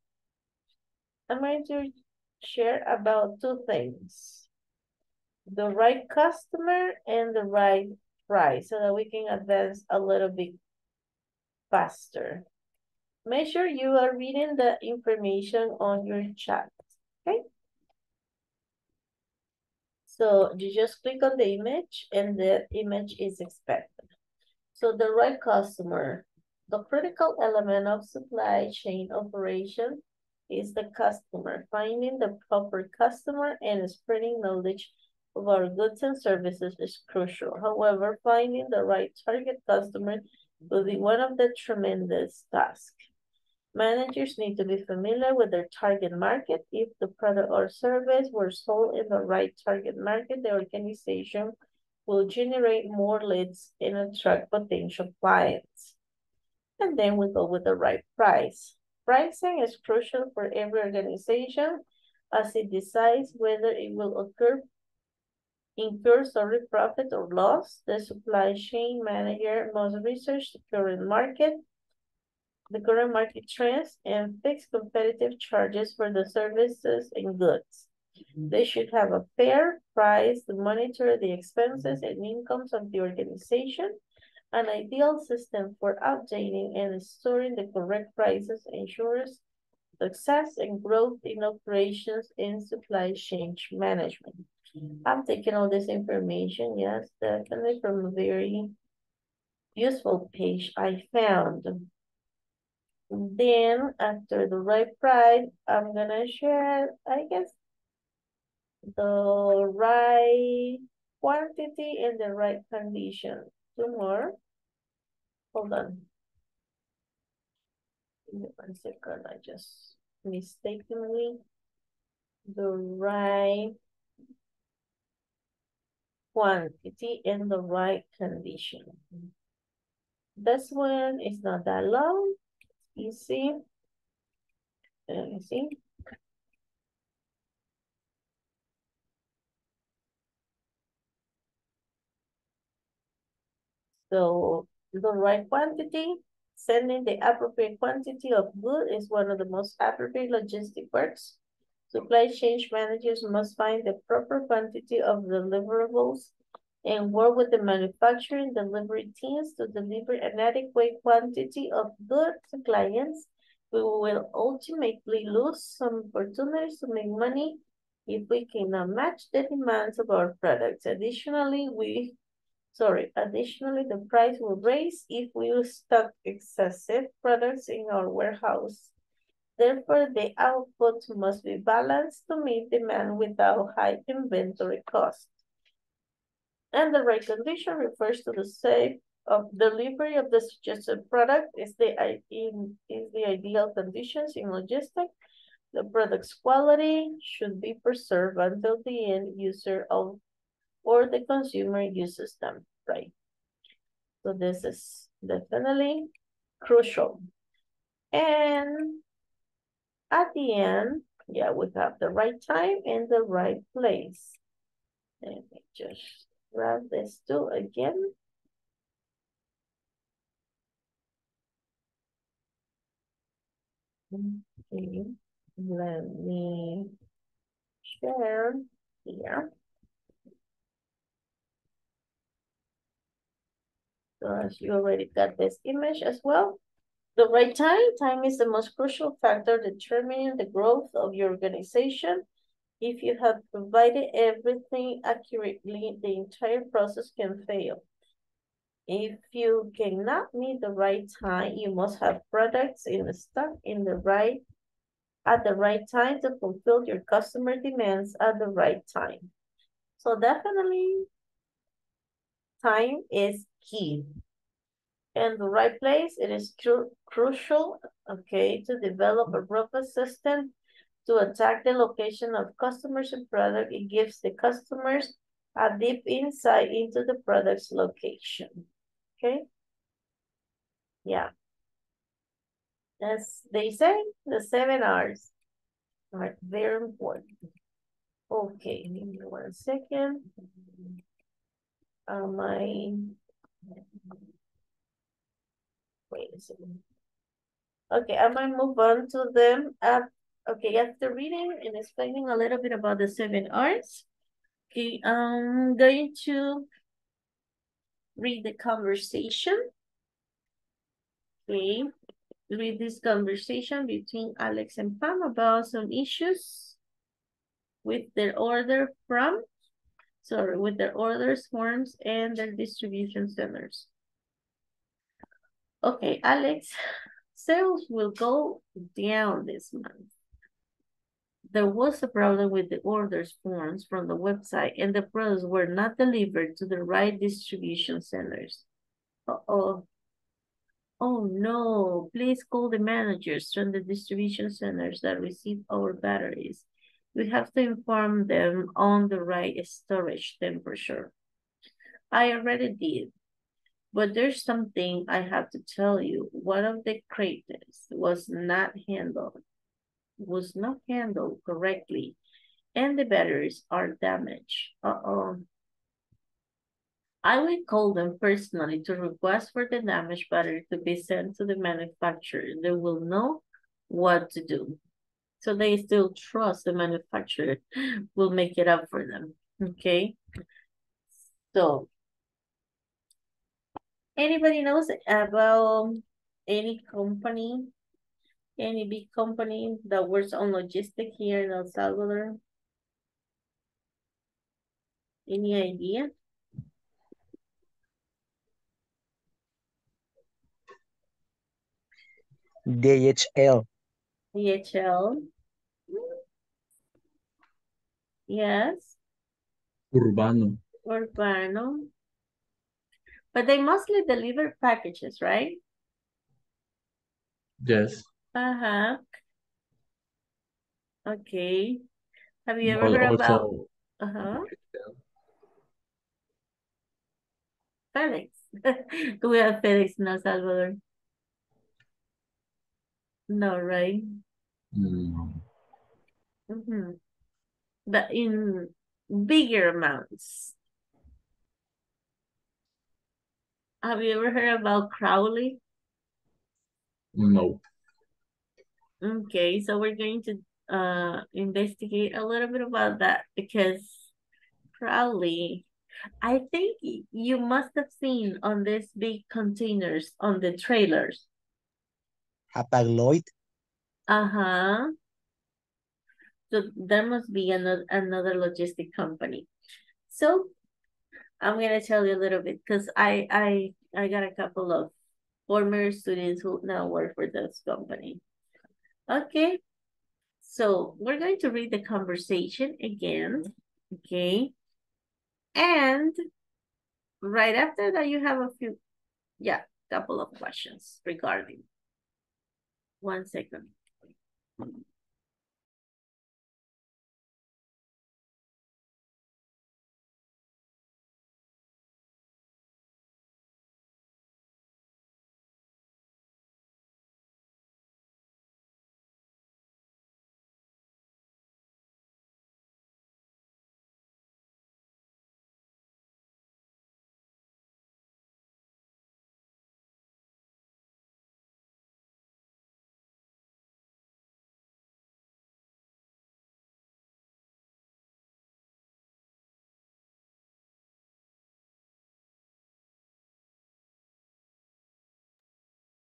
I'm going to share about two things. The right customer and the right price so that we can advance a little bit faster. Make sure you are reading the information on your chat, okay? So you just click on the image and the image is expected. So the right customer, the critical element of supply chain operation is the customer. Finding the proper customer and spreading knowledge of our goods and services is crucial. However, finding the right target customer will be one of the tremendous tasks. Managers need to be familiar with their target market. If the product or service were sold in the right target market, the organization will generate more leads and attract potential clients. And then we go with the right price. Pricing is crucial for every organization as it decides whether it will occur incur sorry profit or loss. The supply chain manager must research the current market the current market trends and fix competitive charges for the services and goods. Mm-hmm. They should have a fair price to monitor the expenses and incomes of the organization. An ideal system for updating and storing the correct prices ensures success and growth in operations and supply chain management. I'm taking all this information, yes, definitely from a very useful page I found. Then after the right price, I'm gonna share, I guess, the right quantity and the right condition. Two more. Hold on. Give me one second, I just mistakenly the right quantity in the right condition. This one is not that long. See? Let me see. So the right quantity, sending the appropriate quantity of good is one of the most appropriate logistic works. Supply chain managers must find the proper quantity of deliverables and work with the manufacturing delivery teams to deliver an adequate quantity of goods to clients. We will ultimately lose some opportunities to make money if we cannot match the demands of our products. Additionally, we, sorry, additionally, the price will raise if we stock excessive products in our warehouse. Therefore, the output must be balanced to meet demand without high inventory costs and the right condition refers to the safe of delivery of the suggested product is the in is the ideal conditions in logistics. The product's quality should be preserved until the end user of or the consumer uses them, right? So this is definitely crucial. And at the end, yeah, we have the right time and the right place. Let me just grab this tool again. Okay, let me share here. So as you already got this image as well. The right time, time is the most crucial factor determining the growth of your organization. If you have provided everything accurately, the entire process can fail. If you cannot meet the right time, you must have products in stock in the right at the right time to fulfill your customer demands at the right time. So definitely time is key. And the right place, it is cru crucial, okay, to develop a robust system to attack the location of customers and product. It gives the customers a deep insight into the product's location. Okay. Yeah. As they say, the seven R's are very important. Okay, give me one second. Um, I wait a second. Okay, I might move on to them. Uh, okay, after reading and explaining a little bit about the seven R's, okay, I'm going to read the conversation. Okay, read this conversation between Alex and Pam about some issues with their order from, sorry, with their orders forms and their distribution centers. Okay, Alex, sales will go down this month. There was a problem with the orders forms from the website and the products were not delivered to the right distribution centers. Uh-oh. Oh no, please call the managers from the distribution centers that receive our batteries. We have to inform them on the right storage temperature. I already did, but there's something I have to tell you. One of the crates was not handled, was not handled correctly, and the batteries are damaged. Uh-oh. I will call them personally to request for the damaged battery to be sent to the manufacturer. They will know what to do. So they still trust the manufacturer will make it up for them. Okay. So anybody knows about any company, any big company that works on logistic here in El Salvador? Any idea? DHL. DHL. Yes, Urbano. Urbano. But they mostly deliver packages, right? Yes. Uh-huh. Okay. Have you ever heard about uh-huh FedEx? Do we have FedEx in El Salvador? No, right? mm, Mm-hmm. But in bigger amounts. Have you ever heard about Crowley? no. Okay, so we're going to uh investigate a little bit about that because Crowley, I think you must have seen on these big containers on the trailers. Hapag-Lloyd. Uh-huh. So there must be another another logistic company. So I'm gonna tell you a little bit because I I I got a couple of former students who now work for this company. Okay, so we're going to read the conversation again. Okay, and right after that you have a few, yeah, couple of questions regarding. One second.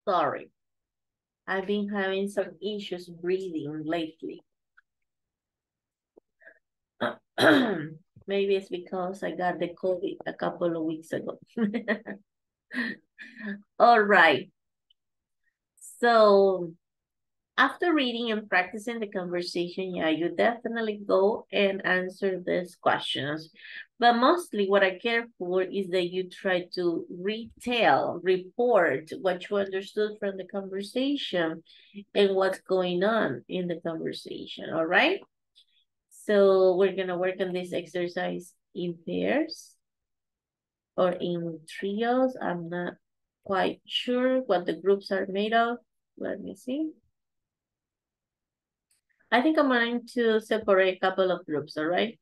Sorry. I've been having some issues breathing lately. Maybe it's because I got the COVID a couple of weeks ago. All right. So after reading and practicing the conversation, yeah, you definitely go and answer these questions. But mostly what I care for is that you try to retell, report what you understood from the conversation and what's going on in the conversation, all right? So we're gonna work on this exercise in pairs or in trios. I'm not quite sure what the groups are made of. Let me see. I think I'm going to separate a couple of groups, all right?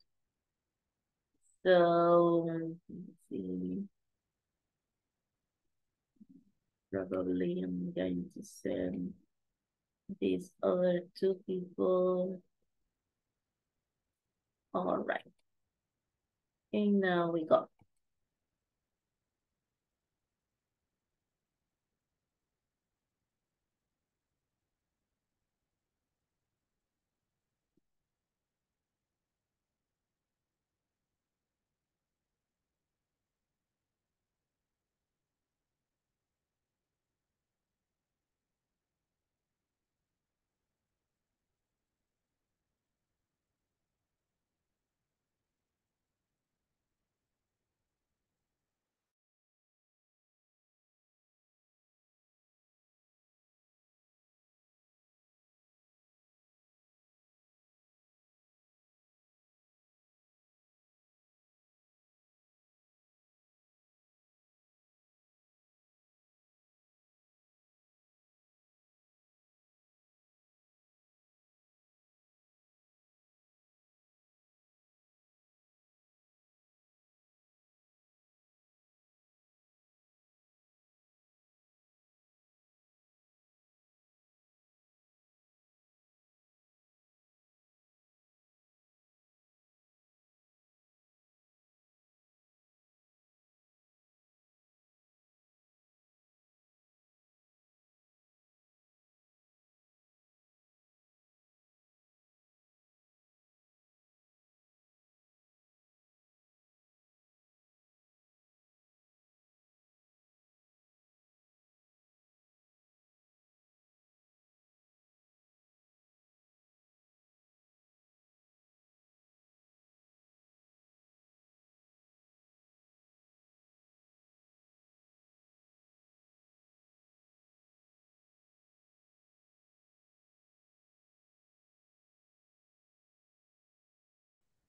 So, let's see. Probably I'm going to send these other two people. All right. And now we go.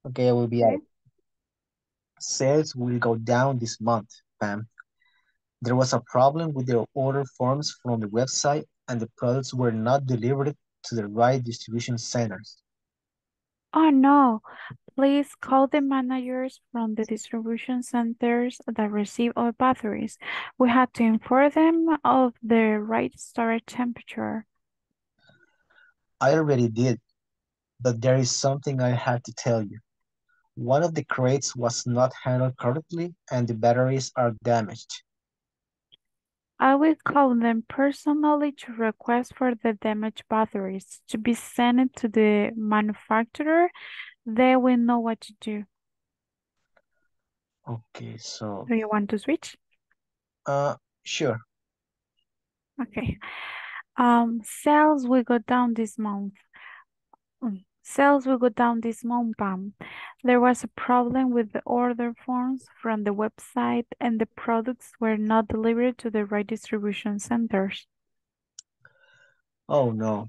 Okay, I will be out. Sales will go down this month, Pam. There was a problem with the order forms from the website and the products were not delivered to the right distribution centers. Oh no, please call the managers from the distribution centers that receive our batteries. We had to inform them of the right storage temperature. I already did, but there is something I have to tell you. One of the crates was not handled correctly and the batteries are damaged. I will call them personally to request for the damaged batteries to be sent to the manufacturer. They will know what to do. Okay, so, Do you want to switch? uh, sure. Okay. Um, sales will go down this month. Sales will go down this month, Pam. There was a problem with the order forms from the website and the products were not delivered to the right distribution centers. Oh no.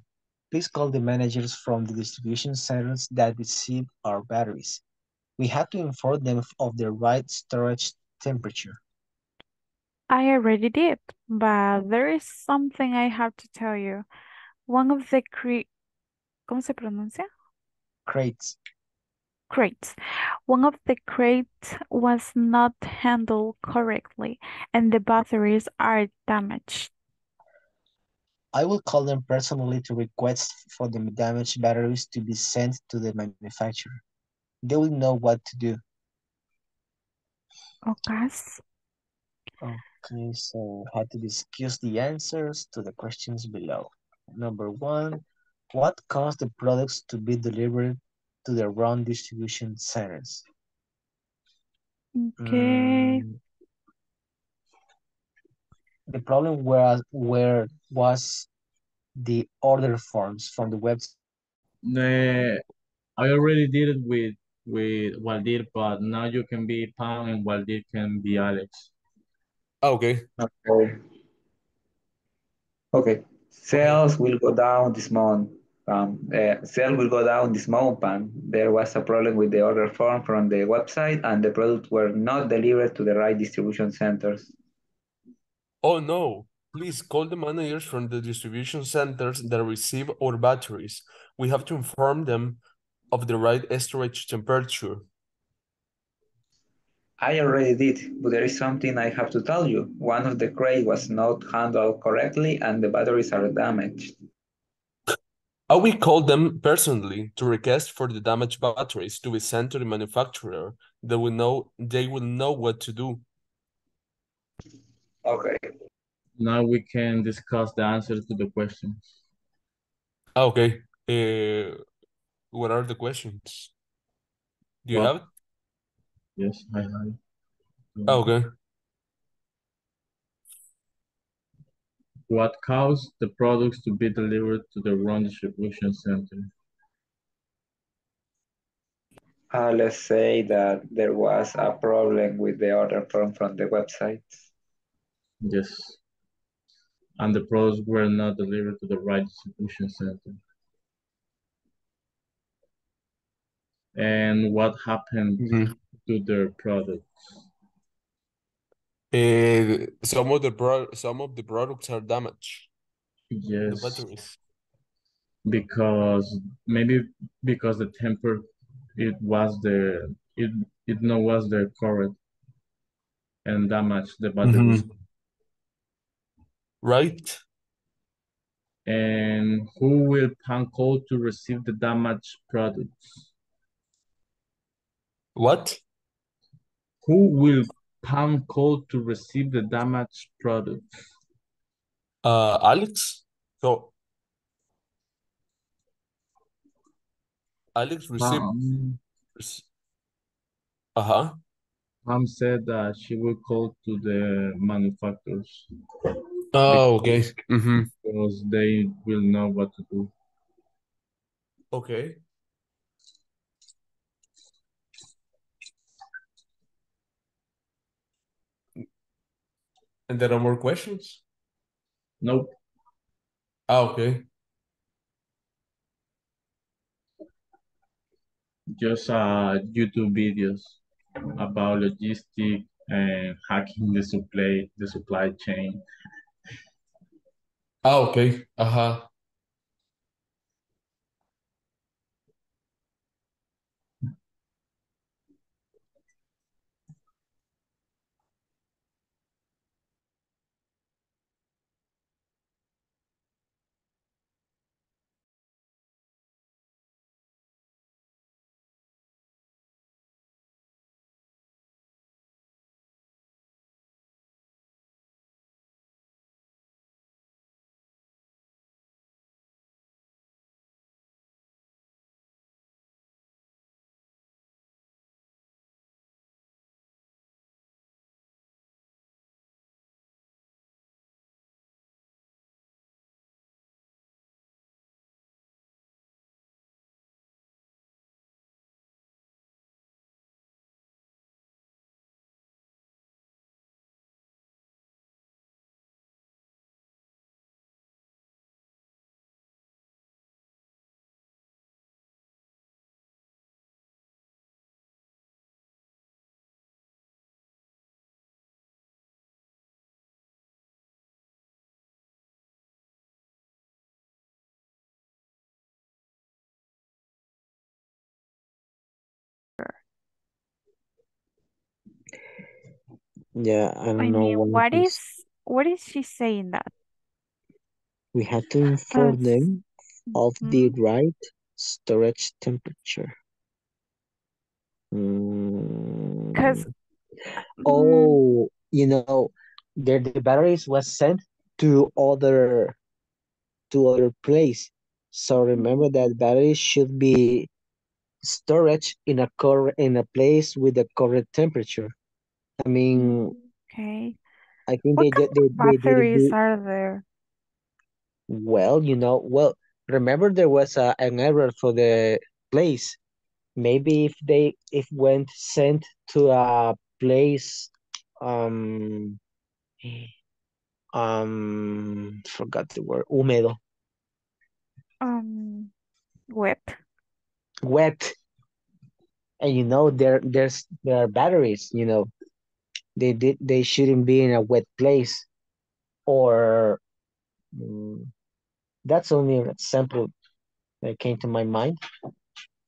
Please call the managers from the distribution centers that receive our batteries. We have to inform them of the right storage temperature. I already did, but there is something I have to tell you. One of the cre ¿Cómo se pronuncia? Crates. Crates. One of the crates was not handled correctly, and the batteries are damaged. I will call them personally to request for the damaged batteries to be sent to the manufacturer. They will know what to do. Oh. Okay, so how to discuss the answers to the questions below. Number one, what caused the products to be delivered to the wrong distribution centers? Okay. Mm, the problem was where was the order forms from the website. The, I already did it with with Waldir, but now you can be Pam and Waldir can be Alex. Okay. Okay. Okay. Sales will go down this month. Um, uh, will go down this month, there was a problem with the order form from the website, and the products were not delivered to the right distribution centers. Oh no, please call the managers from the distribution centers that receive our batteries. We have to inform them of the right storage temperature. I already did, but there is something I have to tell you. One of the crates was not handled correctly and the batteries are damaged. I will call them personally to request for the damaged batteries to be sent to the manufacturer. They will know they will know what to do. Okay. Now we can discuss the answers to the questions. Okay. Uh, what are the questions? Do you What? have it? Yes, I have. it. Okay. What caused the products to be delivered to the wrong distribution center? Uh, let's say that there was a problem with the order form from the website. Yes. And the products were not delivered to the right distribution center. And what happened Mhm. to their products? Uh, some of the pro some of the products are damaged. Yes. The batteries. because maybe because the temper it was the it it no was the correct and damaged the batteries. Mhm. Right? And who will Pam code to receive the damaged products? What? Who will Pam code to receive the damaged product? Uh, Alex? So Alex received. Um, Uh-huh. Pam said that she will call to the manufacturers Oh, okay. Mm-hmm. because they will know what to do. Okay. And there are more questions? Nope. Ah, okay. Just uh YouTube videos about logistic and hacking the supply the supply chain. Ah, okay. Uh-huh. Yeah, I don't I know mean, what is what is she saying that? We have to inform Us. them of the Mhm. right storage temperature. Mm, Because oh, you know, the, the batteries was sent to other to other place. So remember that batteries should be storage in a cor in a place with the correct temperature. I mean, Okay. I think What they kind they, of they batteries are there? well, you know. Well, remember there was a, an error for the place. Maybe if they if went sent to a place, um, um, forgot the word, húmedo, Um, wet. wet, and you know there there's there are batteries. You know, they did they shouldn't be in a wet place, or mm, that's only an example that came to my mind.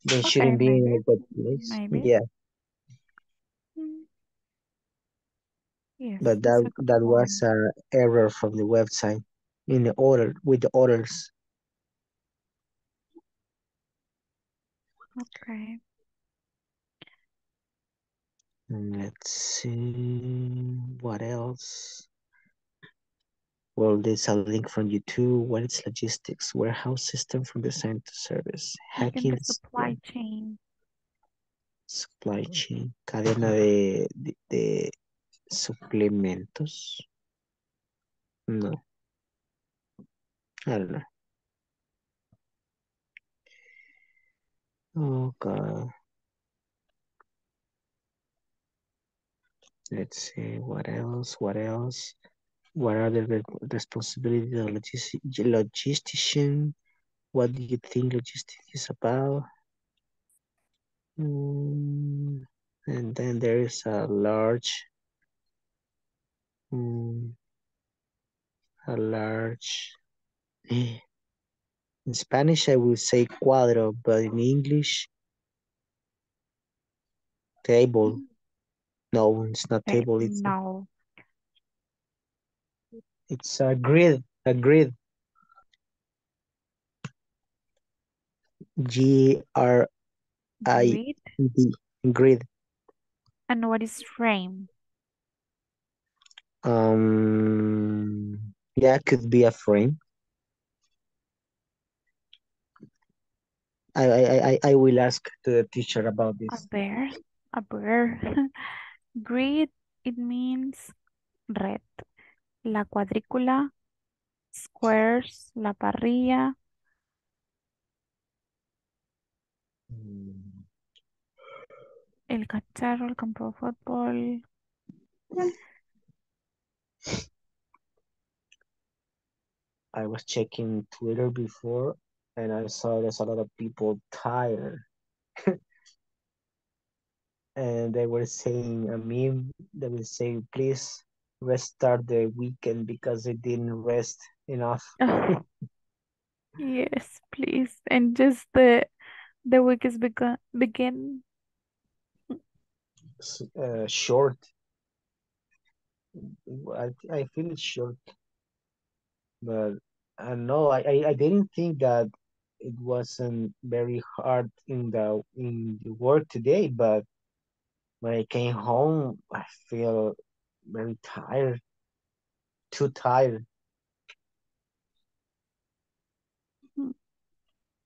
They Okay, shouldn't be maybe. in a wet place. Maybe. Yeah, Mm, Yes, but that that was a error from the website in the order with the orders. Okay. Let's see what else. Well, there's a link from YouTube. What is logistics? Warehouse system from design to service. Hacking supply chain. supply chain. Cadena de, de, de suplementos. No, I don't know. Oh God. Let's see what else. What else? What are the re- responsibilities of logistic, logistician? What do you think logistics is about? Mm, and then there is a large, mm, a large. In Spanish, I will say cuadro, but in English, table. No, it's not Okay, table. It's a, no. it's a grid. A grid. G R I Grid. Grid. And what is frame? Um. Yeah, could be a frame. I I I I will ask to the teacher about this. A bear. A bear. Grid, it means red. La cuadrícula, squares, la parrilla. El cacharro, el campo de fútbol. I was checking Twitter before, and I saw there's a lot of people tired. and they were saying a meme they were saying please restart the weekend because they didn't rest enough Yes, please. And just the the week is begun begin. Uh, short I, I feel it's short but I know I, I, I didn't think that it wasn't very hard in the in the work today but when I came home I feel very tired too tired Mm,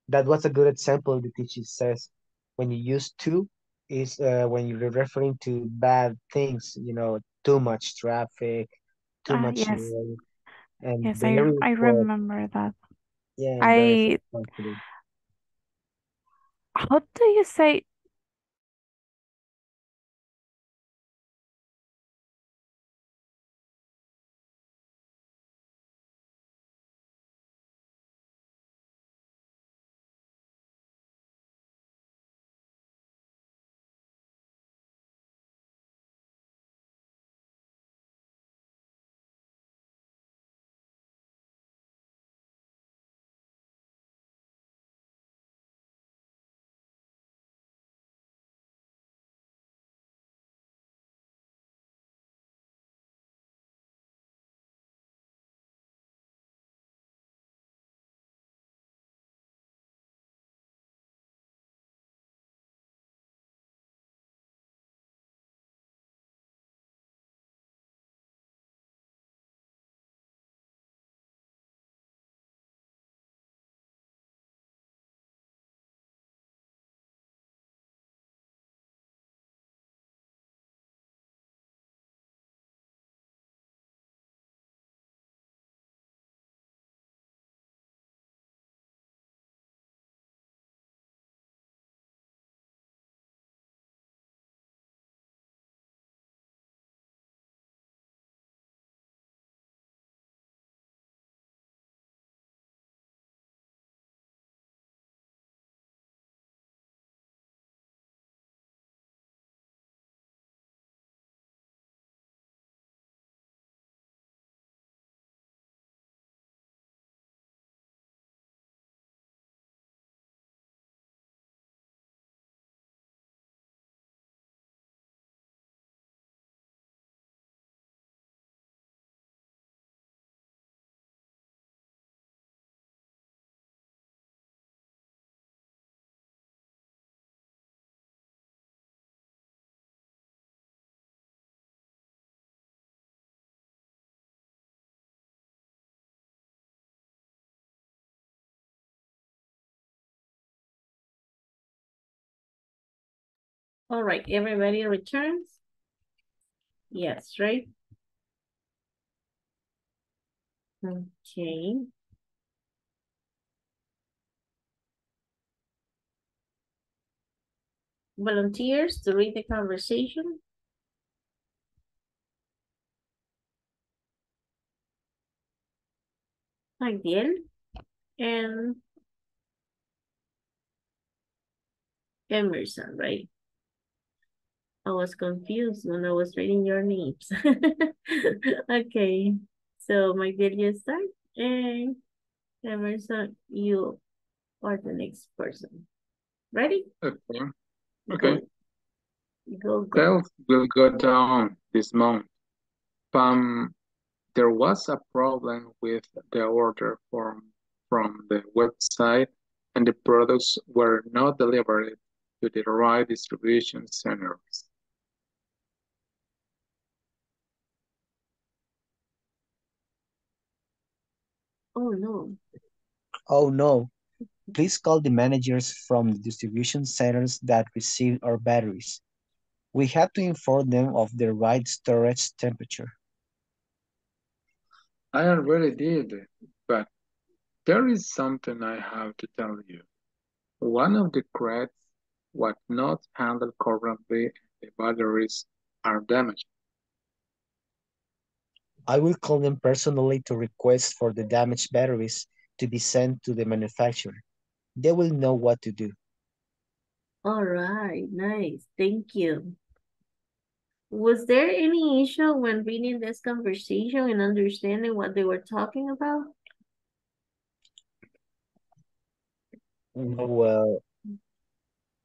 that was a good example the teacher says when you use to is uh, when you're referring to bad things you know too much traffic too Ah, much yes. noise and Yes, I I remember that. yeah and very for I how do you say All right, everybody returns? Yes, right? Okay. Volunteers to read the conversation? Magdiel and Emerson, right? I was confused when I was reading your names. okay, so Magdiel, you start, and Emerson, you are the next person. Ready? Okay. Okay. Go, go. Will go down this month. Um, there was a problem with the order form from the website and the products were not delivered to the right distribution centers. Oh no. Oh no. Please call the managers from the distribution centers that received our batteries. We have to inform them of the right storage temperature. I already did, but there is something I have to tell you. One of the crates was not handled correctly and the batteries are damaged. I will call them personally to request for the damaged batteries to be sent to the manufacturer. They will know what to do. All right, nice. Thank you. Was there any issue when reading this conversation and understanding what they were talking about? Well,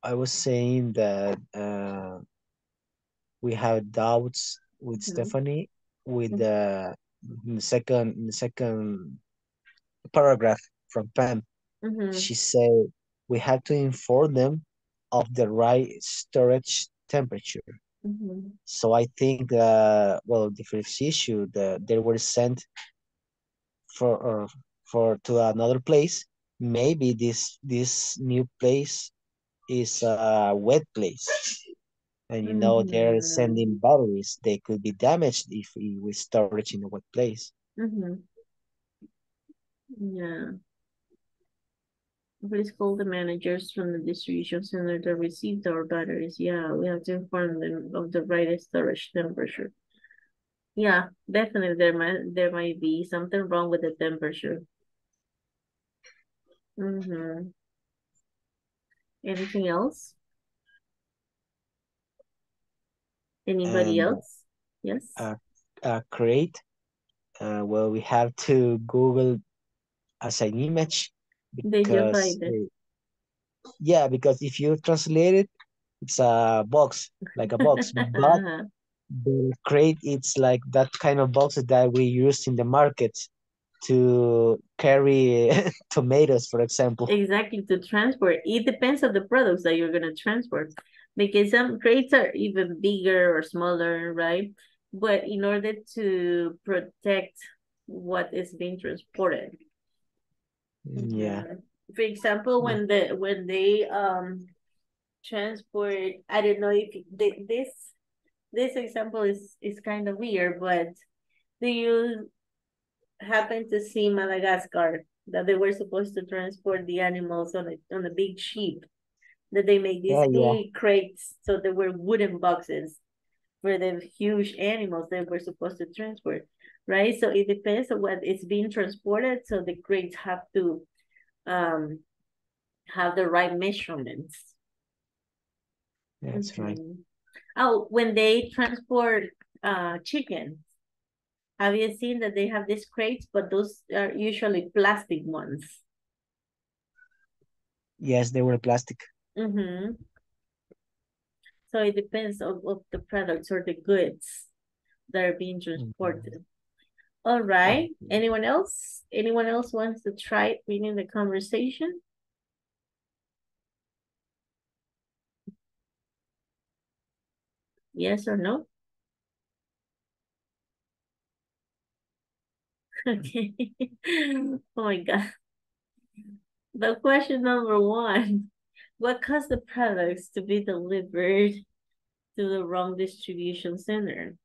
I was saying that uh, we have doubts with Mhm. Stephanie with the, in the second the second paragraph from Pam. Mhm. She said we have to inform them of the right storage temperature. Mhm. So I think uh well the first issue that they were sent for uh, for to another place. Maybe this this new place is a wet place. And you know they're Mhm. sending batteries. They could be damaged if we storage in a wet place. Mhm. Yeah. Please call the managers from the distribution center that received our batteries. Yeah, we have to inform them of the right storage temperature. Yeah, definitely there might there might be something wrong with the temperature. Mm-hmm. Anything else? Anybody And else? Yes. uh, uh create uh well we have to Google as an image because yeah because if you translate it it's a box like a box but the crate it's like that kind of boxes that we use in the market to carry tomatoes for example Exactly, to transport. It depends on the products that you're gonna transport. Because some crates are even bigger or smaller, right? But in order to protect what is being transported. yeah Mhm. For example, when the when they um transport, I don't know if the, this this example is is kind of weird, but do you happen to see Madagascar that they were supposed to transport the animals on a on a big ship? That they make these yeah yeah big crates, so they were wooden boxes for the huge animals that were supposed to transport, right? So it depends on what is being transported. So the crates have to um have the right measurements. that's right Mhm. Oh, when they transport uh chicken, have you seen that they have these crates, but those are usually plastic ones? yes they were plastic Mm-hmm. So it depends of, of the products or the goods that are being transported. All right. Anyone else? Anyone else wants to try reading the conversation? Yes or no? Okay. Oh my God. The question number one, what caused the products to be delivered to the wrong distribution center.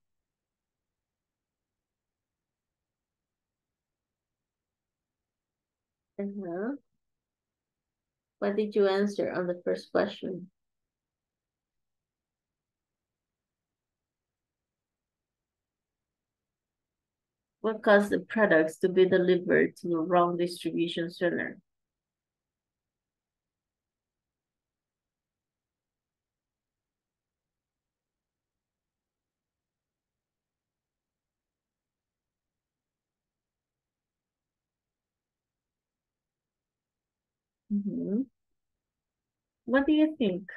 Uh-huh. What did you answer on the first question? What caused the products to be delivered to the wrong distribution center? Mm-hmm. What do you think?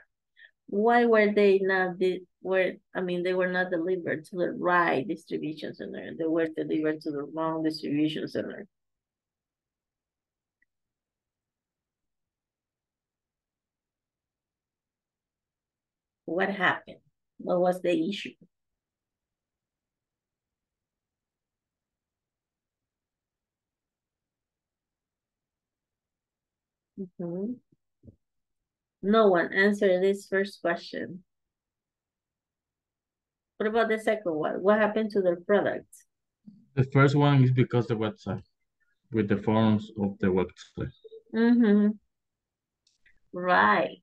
Why were they not the were I mean they were not delivered to the right distribution center. They were delivered to the wrong distribution center. What happened? What was the issue? Mm-hmm. No one answered this first question. What about the second one? What happened to their products? The first one is because the website, with the forms of the website. Mm-hmm. Right.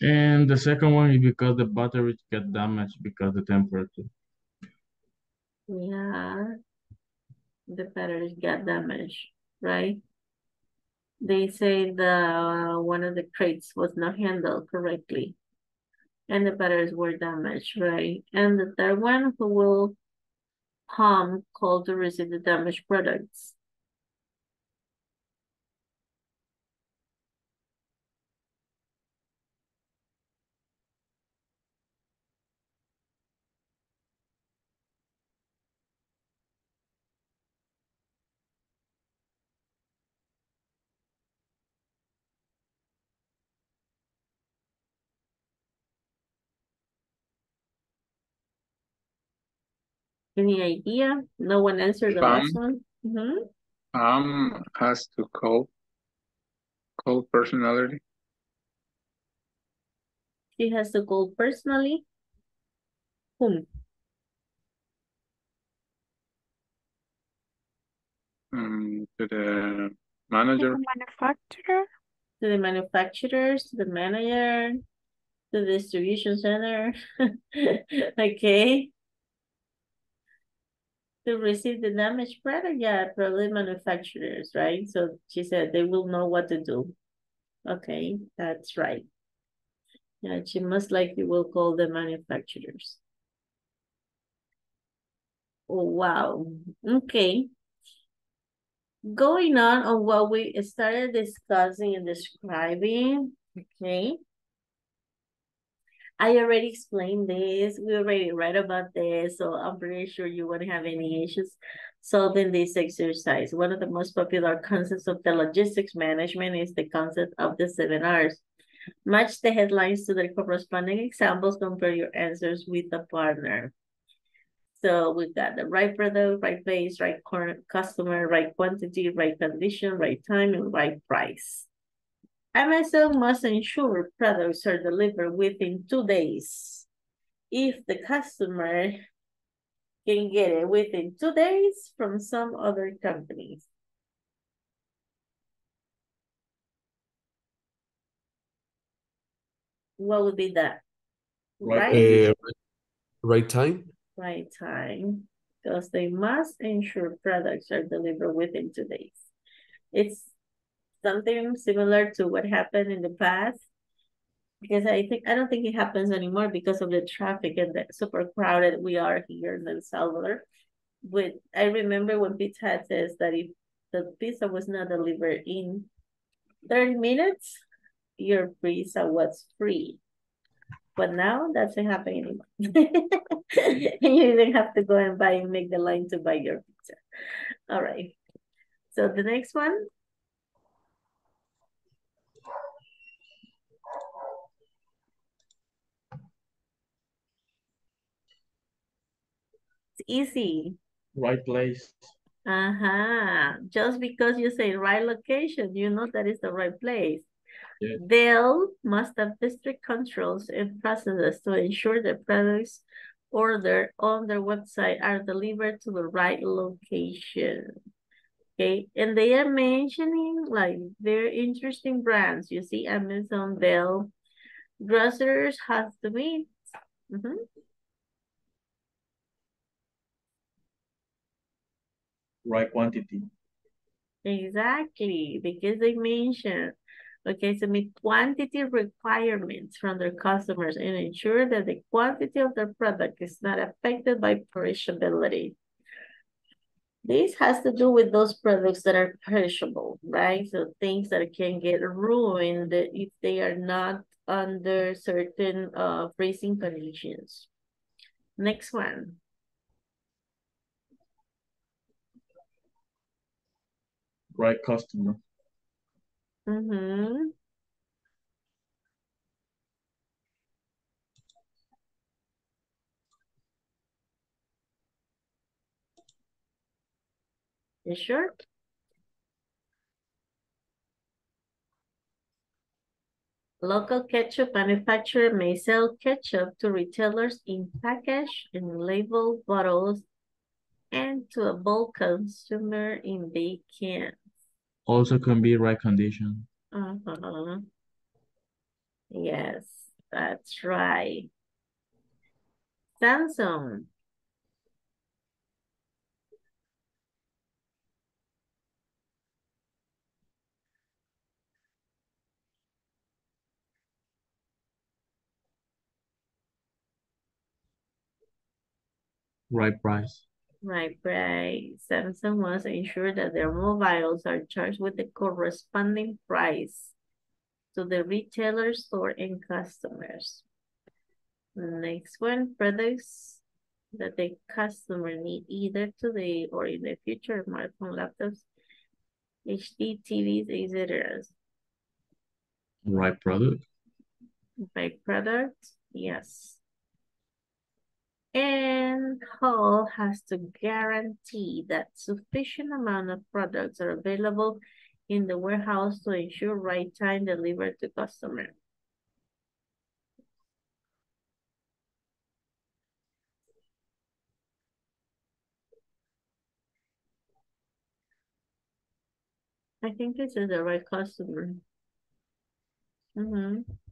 And the second one is because the batteries get damaged because the temperature. Yeah. The batteries get damaged, right? They say the uh, one of the crates was not handled correctly. And the batteries were damaged, right? And the third one, who will Pam called to receive the damaged products? Any idea? No one answered the Pam? last one? Mm-hmm. Um, has to call, call personality. She has to call personally. Whom? Um, to the manager. To manager. the manufacturer? To the manufacturers, to the manager, to the distribution center. Okay. To receive the damaged product, yeah, probably manufacturers, right? So she said they will know what to do. Okay, that's right. Yeah, she most likely will call the manufacturers. Oh, wow. Okay. Going on on what we started discussing and describing, okay? I already explained this. We already read about this, so I'm pretty sure you won't have any issues solving this exercise. One of the most popular concepts of the logistics management is the concept of the seven R's. Match the headlines to the corresponding examples, compare your answers with a partner. So we've got the right product, right place, right customer, right quantity, right condition, right time, and right price. Amazon must ensure products are delivered within two days. If the customer can get it within two days from some other companies. What would be that? Right, uh, right time. Right time, because they must ensure products are delivered within two days. It's something similar to what happened in the past because I think I don't think it happens anymore because of the traffic and the super crowded we are here in El Salvador. But I remember when Pizza says that if the pizza was not delivered in 30 minutes, your pizza was free. But now that's not happening anymore. you even have to go and buy and make the line to buy your pizza. All right. So the next one. Easy. Right place. Uh-huh. Just because you say right location, you know that is the right place. Yes. Dell must have district controls and processes to ensure the products ordered on their website are delivered to the right location. Okay, and they are mentioning like very interesting brands. You see Amazon, Dell, grocers has to meet. Mhm. Right quantity. Exactly, because they mentioned, okay, to meet quantity requirements from their customers and ensure that the quantity of their product is not affected by perishability. This has to do with those products that are perishable, right? So things that can get ruined if they are not under certain uh, freezing conditions. Next one. Right customer. Mm-hmm. You sure? Local ketchup manufacturer may sell ketchup to retailers in package and label bottles and to a bulk consumer in big cans. Also can be right condition. Uh-huh. Yes, that's right. Samsung. Right price. Right, right. Samsung must ensure that their mobiles are charged with the corresponding price to the retailer store and customers. Next one, products that the customer need either today or in the future, smartphone, laptops, HD TVs, etc. Right product. By product, yes. And Hall has to guarantee that sufficient amount of products are available in the warehouse to ensure right time delivered to customer. I think this is the right customer. Mm-hmm.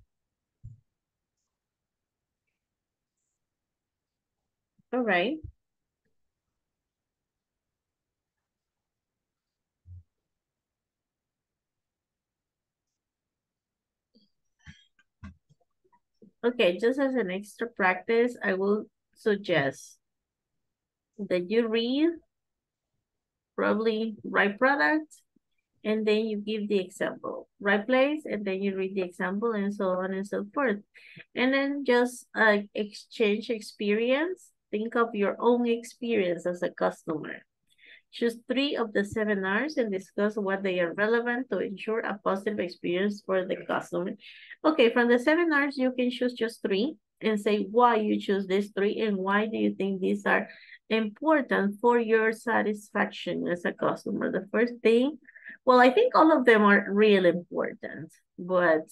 All right. Okay, just as an extra practice, I will suggest that you read probably right product and then you give the example, right place, and then you read the example and so on and so forth. And then just uh, exchange experience. Think of your own experience as a customer. Choose three of the seven R's and discuss what they are relevant to ensure a positive experience for the customer. Okay, from the seven R's, you can choose just three and say why you choose these three and why do you think these are important for your satisfaction as a customer. The first thing, well, I think all of them are real important, but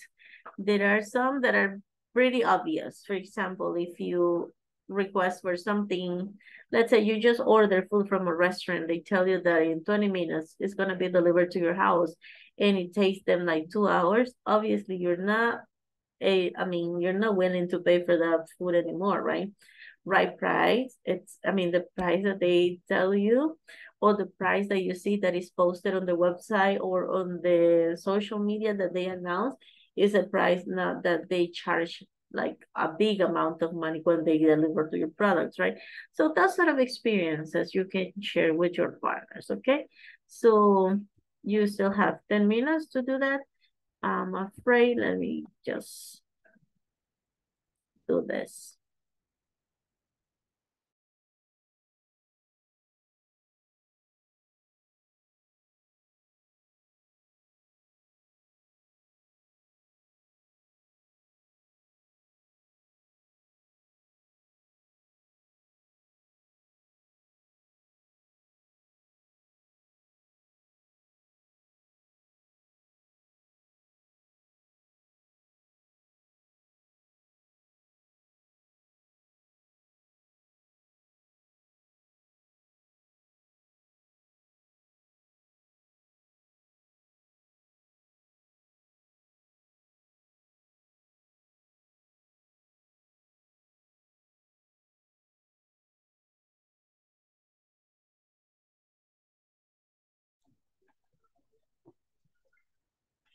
there are some that are pretty obvious. For example, if you request for something, let's say you just order food from a restaurant, they tell you that in 20 minutes it's going to be delivered to your house and it takes them like two hours. Obviously, you're not a, I mean, you're not willing to pay for that food anymore, right? Right price. It's, I mean, the price that they tell you or the price that you see that is posted on the website or on the social media that they announce is a price not that they charge like a big amount of money when they deliver to your products, right? So that sort of experiences you can share with your partners, okay? So you still have 10 minutes to do that. I'm afraid, let me just do this.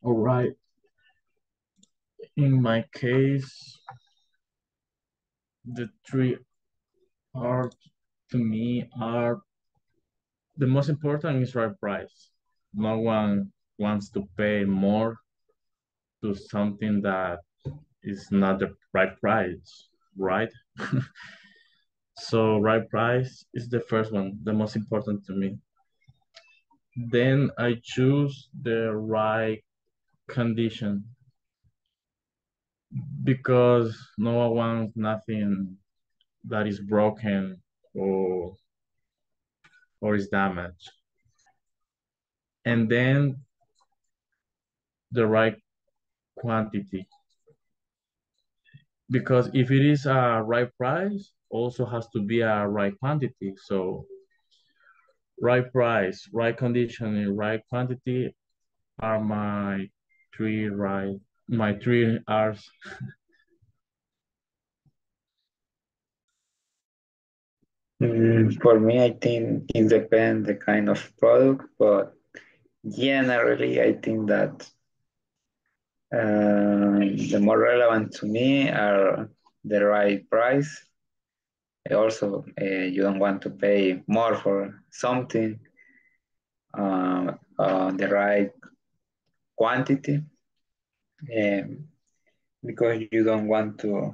All right. In my case, the three are to me are the most important is right price. No one wants to pay more to something that is not the right price, right? so right price is the first one, the most important to me. Then I choose the right condition because no one wants nothing that is broken or or is damaged. And then the right quantity. Because if it is a right price, also has to be a right quantity. So right price, right condition, and right quantity are my three right, my three R's. Mm, for me, I think it depends the kind of product, but generally, I think that uh, the more relevant to me are the right price. Also, uh, you don't want to pay more for something, uh, uh, the right quantity, um, because you don't want to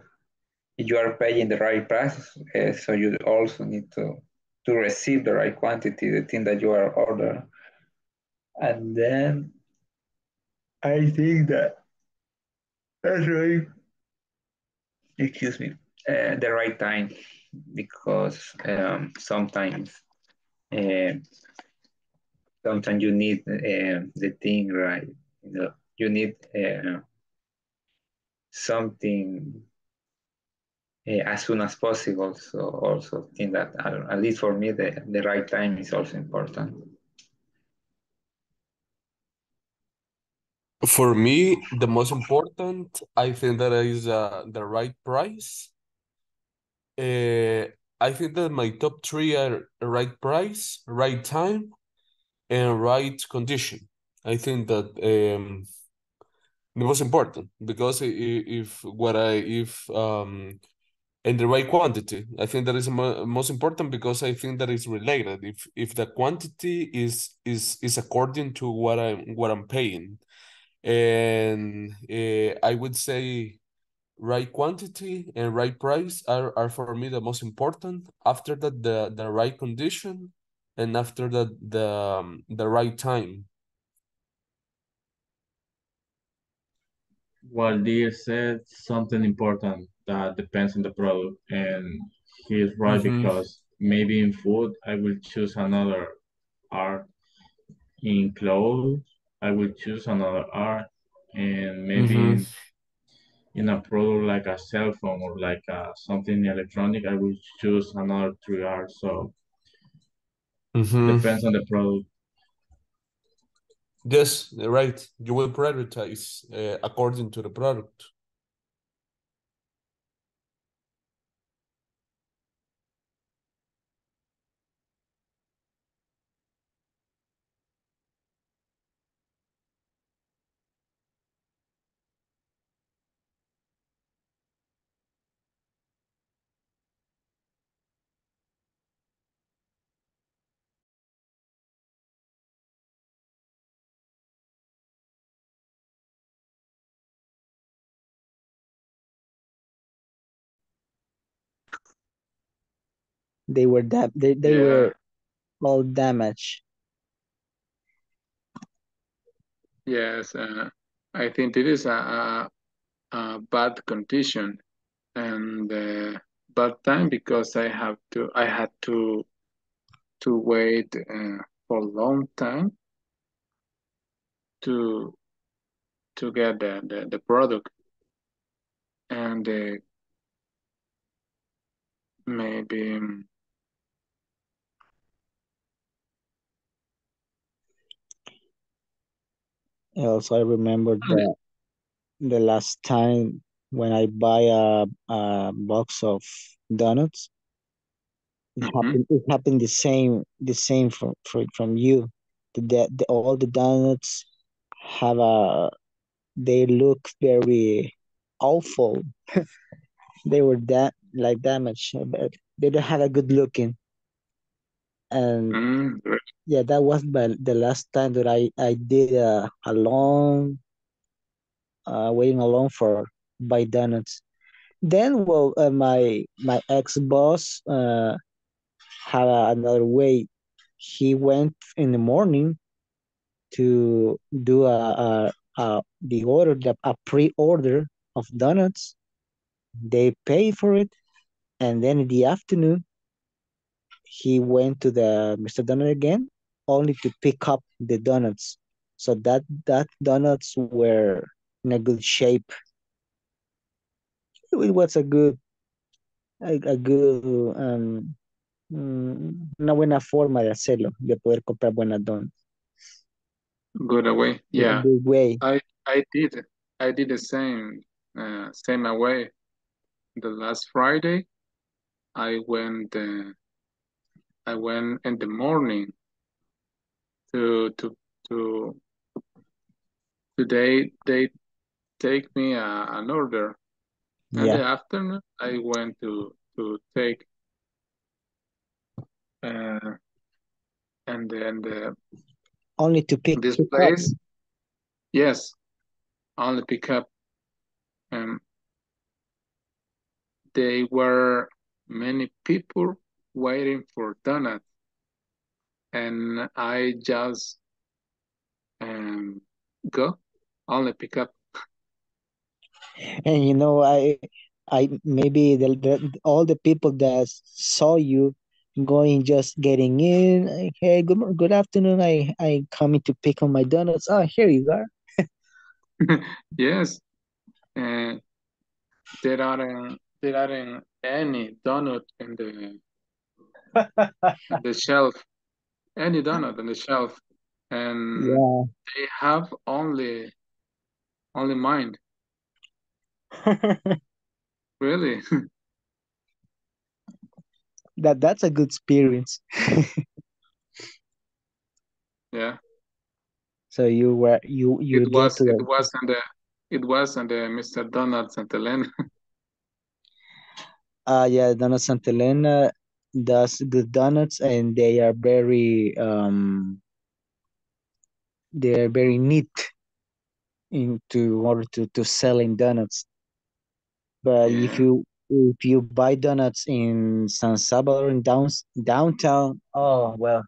you are paying the right price, uh, so you also need to to receive the right quantity, the thing that you are ordering. And then I think that that's right. Excuse me, uh, the right time, because um, sometimes uh, sometimes you need the thing right. You know, you need uh, something uh, as soon as possible. So also think that uh, at least for me, the, the right time is also important. For me, the most important, I think that is uh, the right price. Uh, I think that my top three are right price, right time, and right condition. I think that um, the most important because if, if what I if um in the right quantity. I think that is most important because I think that is related. If if the quantity is is is according to what I'm what I'm paying, and uh, I would say right quantity and right price are, are for me the most important. After that, the the right condition, and after that, the um, the right time. Well, Dear said something important that depends on the product, and he's right Mhm. because maybe in food I will choose another R. In clothes, I will choose another R, and maybe Mhm. in, a product like a cell phone or like uh, something electronic, I will choose another three R's. So Mhm. depends on the product. Yes, right. You will prioritize uh, according to the product. They were that they, they Yeah. were all damaged. Yes, uh, I think it is a, a, a bad condition and uh, bad time because I have to I had to to wait uh, for a long time to to get the, the, the product and uh, maybe um, Also, I remember that the last time when I buy a, a box of donuts, it Mhm. happened. It happened the same, the same from from, from you. The, the, all the donuts have a they look very awful. they were that like damaged, but they don't have a good looking. And Mm. Yeah, that was the, the last time that I I did a, a long uh waiting alone for buy donuts. Then well uh, my my ex boss uh had another way. He went in the morning to do a, a, a the order the, a pre-order of donuts. They pay for it, and then in the afternoon he went to the Mr. Donut again, only to pick up the donuts. So that that donuts were in a good shape. It was a good a, a good um, mm, una buena forma de hacerlo, de poder comprar buenas donuts. Good away. Yeah, Yeah. good way. I I did I did the same uh, same away. The last Friday, I went uh, I went in the morning to to to today they take me a, an order. In Yeah. the afternoon, I went to to take uh, and then the Only to pick, this pick up. place, yes, only pick up. Um, they were many people waiting for donuts, and I just um go only pick up. And you know, I I maybe the, the all the people that saw you going just getting in. Hey, good good afternoon. I I coming to pick on my donuts. Oh, here you are. Yes, and there aren't there aren't any donut in the the shelf, any donut on the shelf, and Yeah. they have only only mind Really? That that's a good experience. Yeah. So you were you you It was it the was the it was the Mr. Donut Santa Elena. uh yeah, donald Santa Elena does good donuts and they are very um they are very neat into order to, to selling donuts. But if you if you buy donuts in San Salvador in down, downtown, oh well,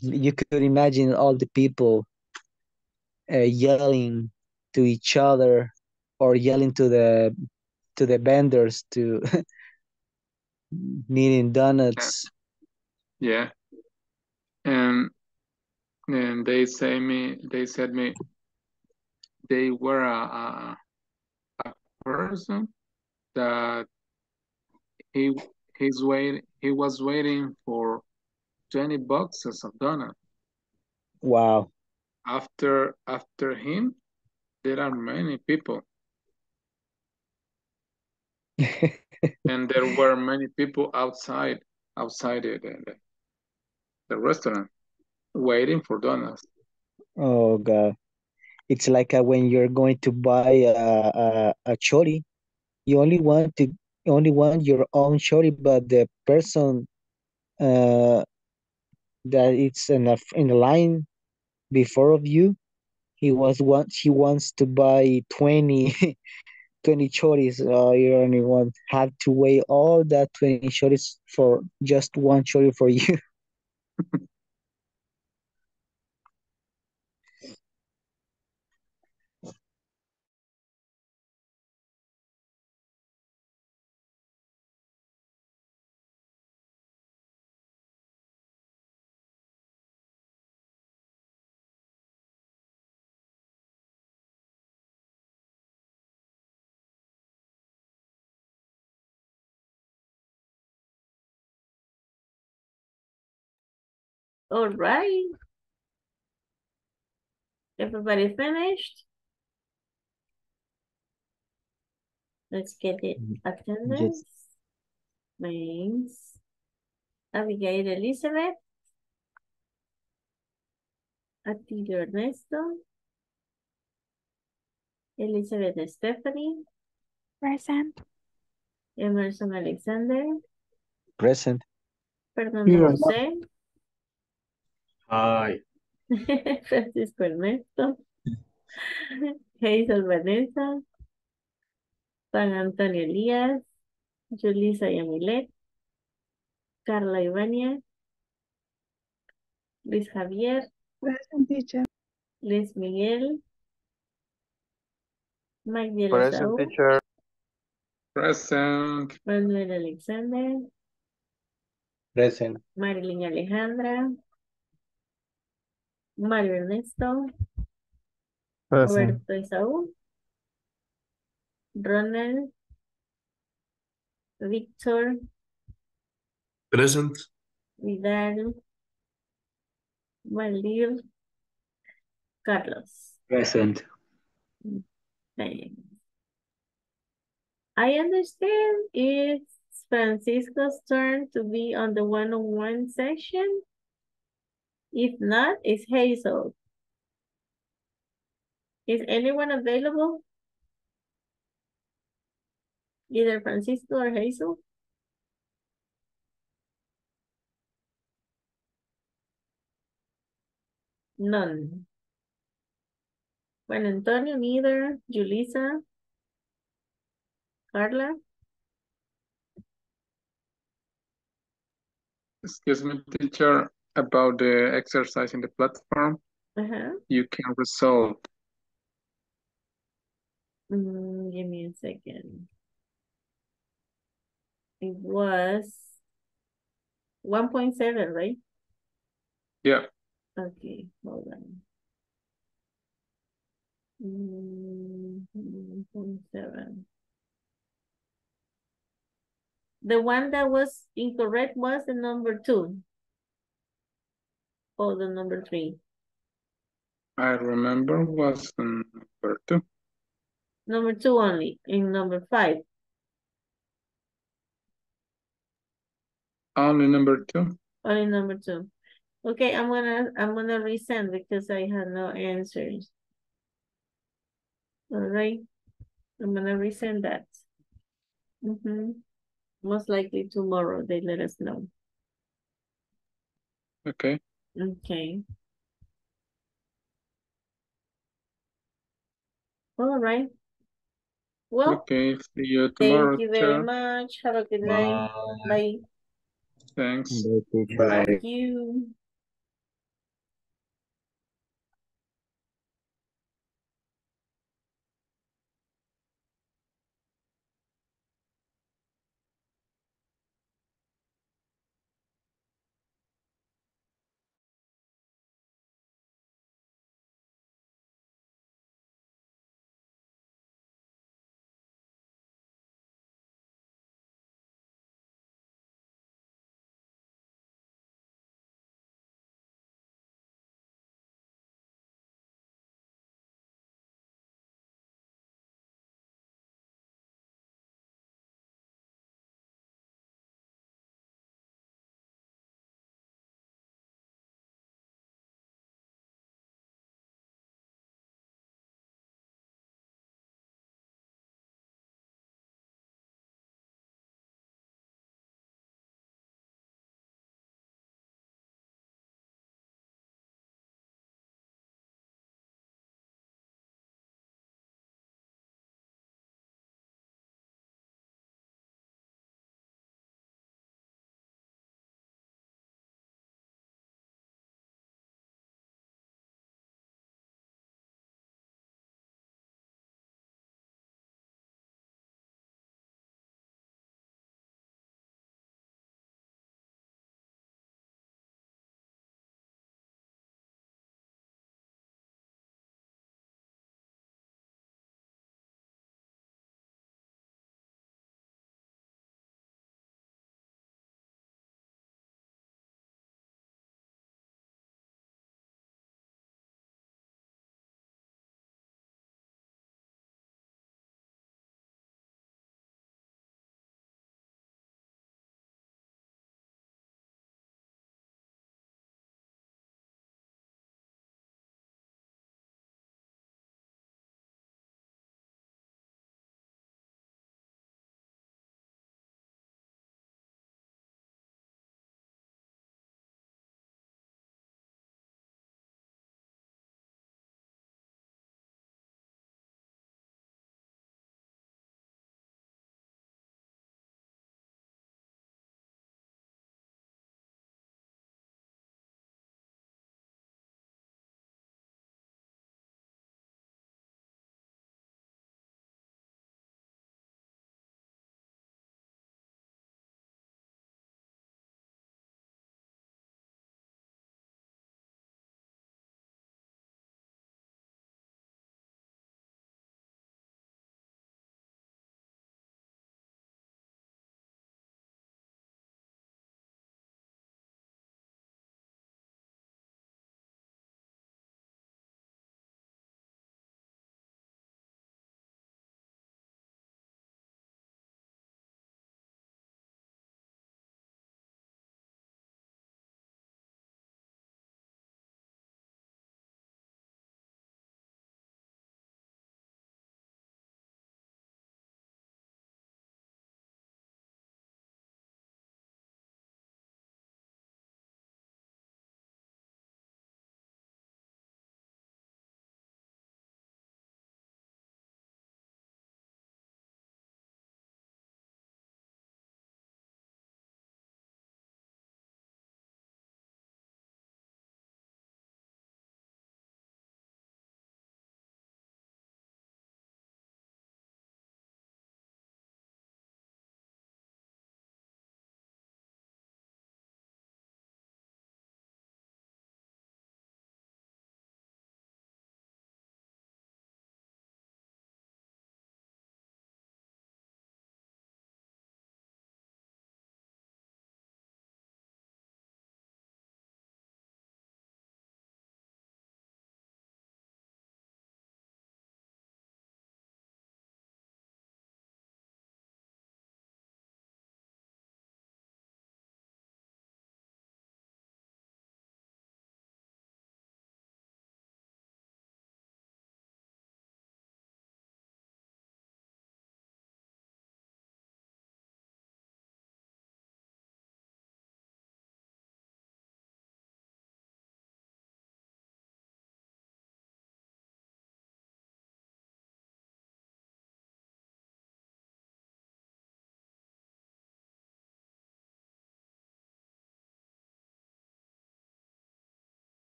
you could imagine all the people uh, yelling to each other or yelling to the to the vendors to needing donuts. Yeah. And and they say me they said me they were a, a, a person that he he's wait he was waiting for 20 boxes of donuts. Wow. After after him, there are many people. and there were many people outside outside the, the, the restaurant waiting for donuts. Oh God. It's like uh, when you're going to buy a, a, a chori, you only want to only want your own chori, but the person uh, that it's in a in the line before of you, he was want he wants to buy 20, 20 choris. Uh, you only want have to weigh all that 20 choris for just one chori for you. All right. Everybody finished? Let's get it mm, attendance. Names. Abigail Elizabeth. Atilio Ernesto. Elizabeth Stephanie. Present. Emerson Alexander. Present. Fernando Here. José. Hi. Francisco Ernesto. Hazel Vanessa. Juan Antonio Elías. Julisa Yamilet. Carla Ivania. Luis Javier. Present teacher. Luis Miguel. Magdiel Present teacher. Present. Manuel Alexander. Present. Marilyn Alejandra. Mario Ernesto. Present. Roberto Esaú. Ronald. Víctor. Present. Vidal. Valdir. Carlos. Present. Thanks. I understand it's Francisco's turn to be on the one-on-one session. If not, it's Hazel. Is anyone available? Either Francisco or Hazel? None. Juan Antonio, neither. Julissa? Carla? Excuse me, teacher, about the exercise in the platform, Uh-huh. you can resolve. Mm, give me a second. It was one point seven, right? Yeah, Okay, hold on. Mm, one point seven. The one that was incorrect was the number two. Or the number three. I remember was number two. Number two only, in number five. Only number two. Only number two. Okay, I'm gonna, I'm gonna resend because I had no answers. All right, I'm gonna resend that. Mm-hmm. Most likely tomorrow, they let us know. Okay. Okay. All right. Well, Okay, see you tomorrow, thank you very teacher. much. Have a good night. Bye. Thanks. Thank you.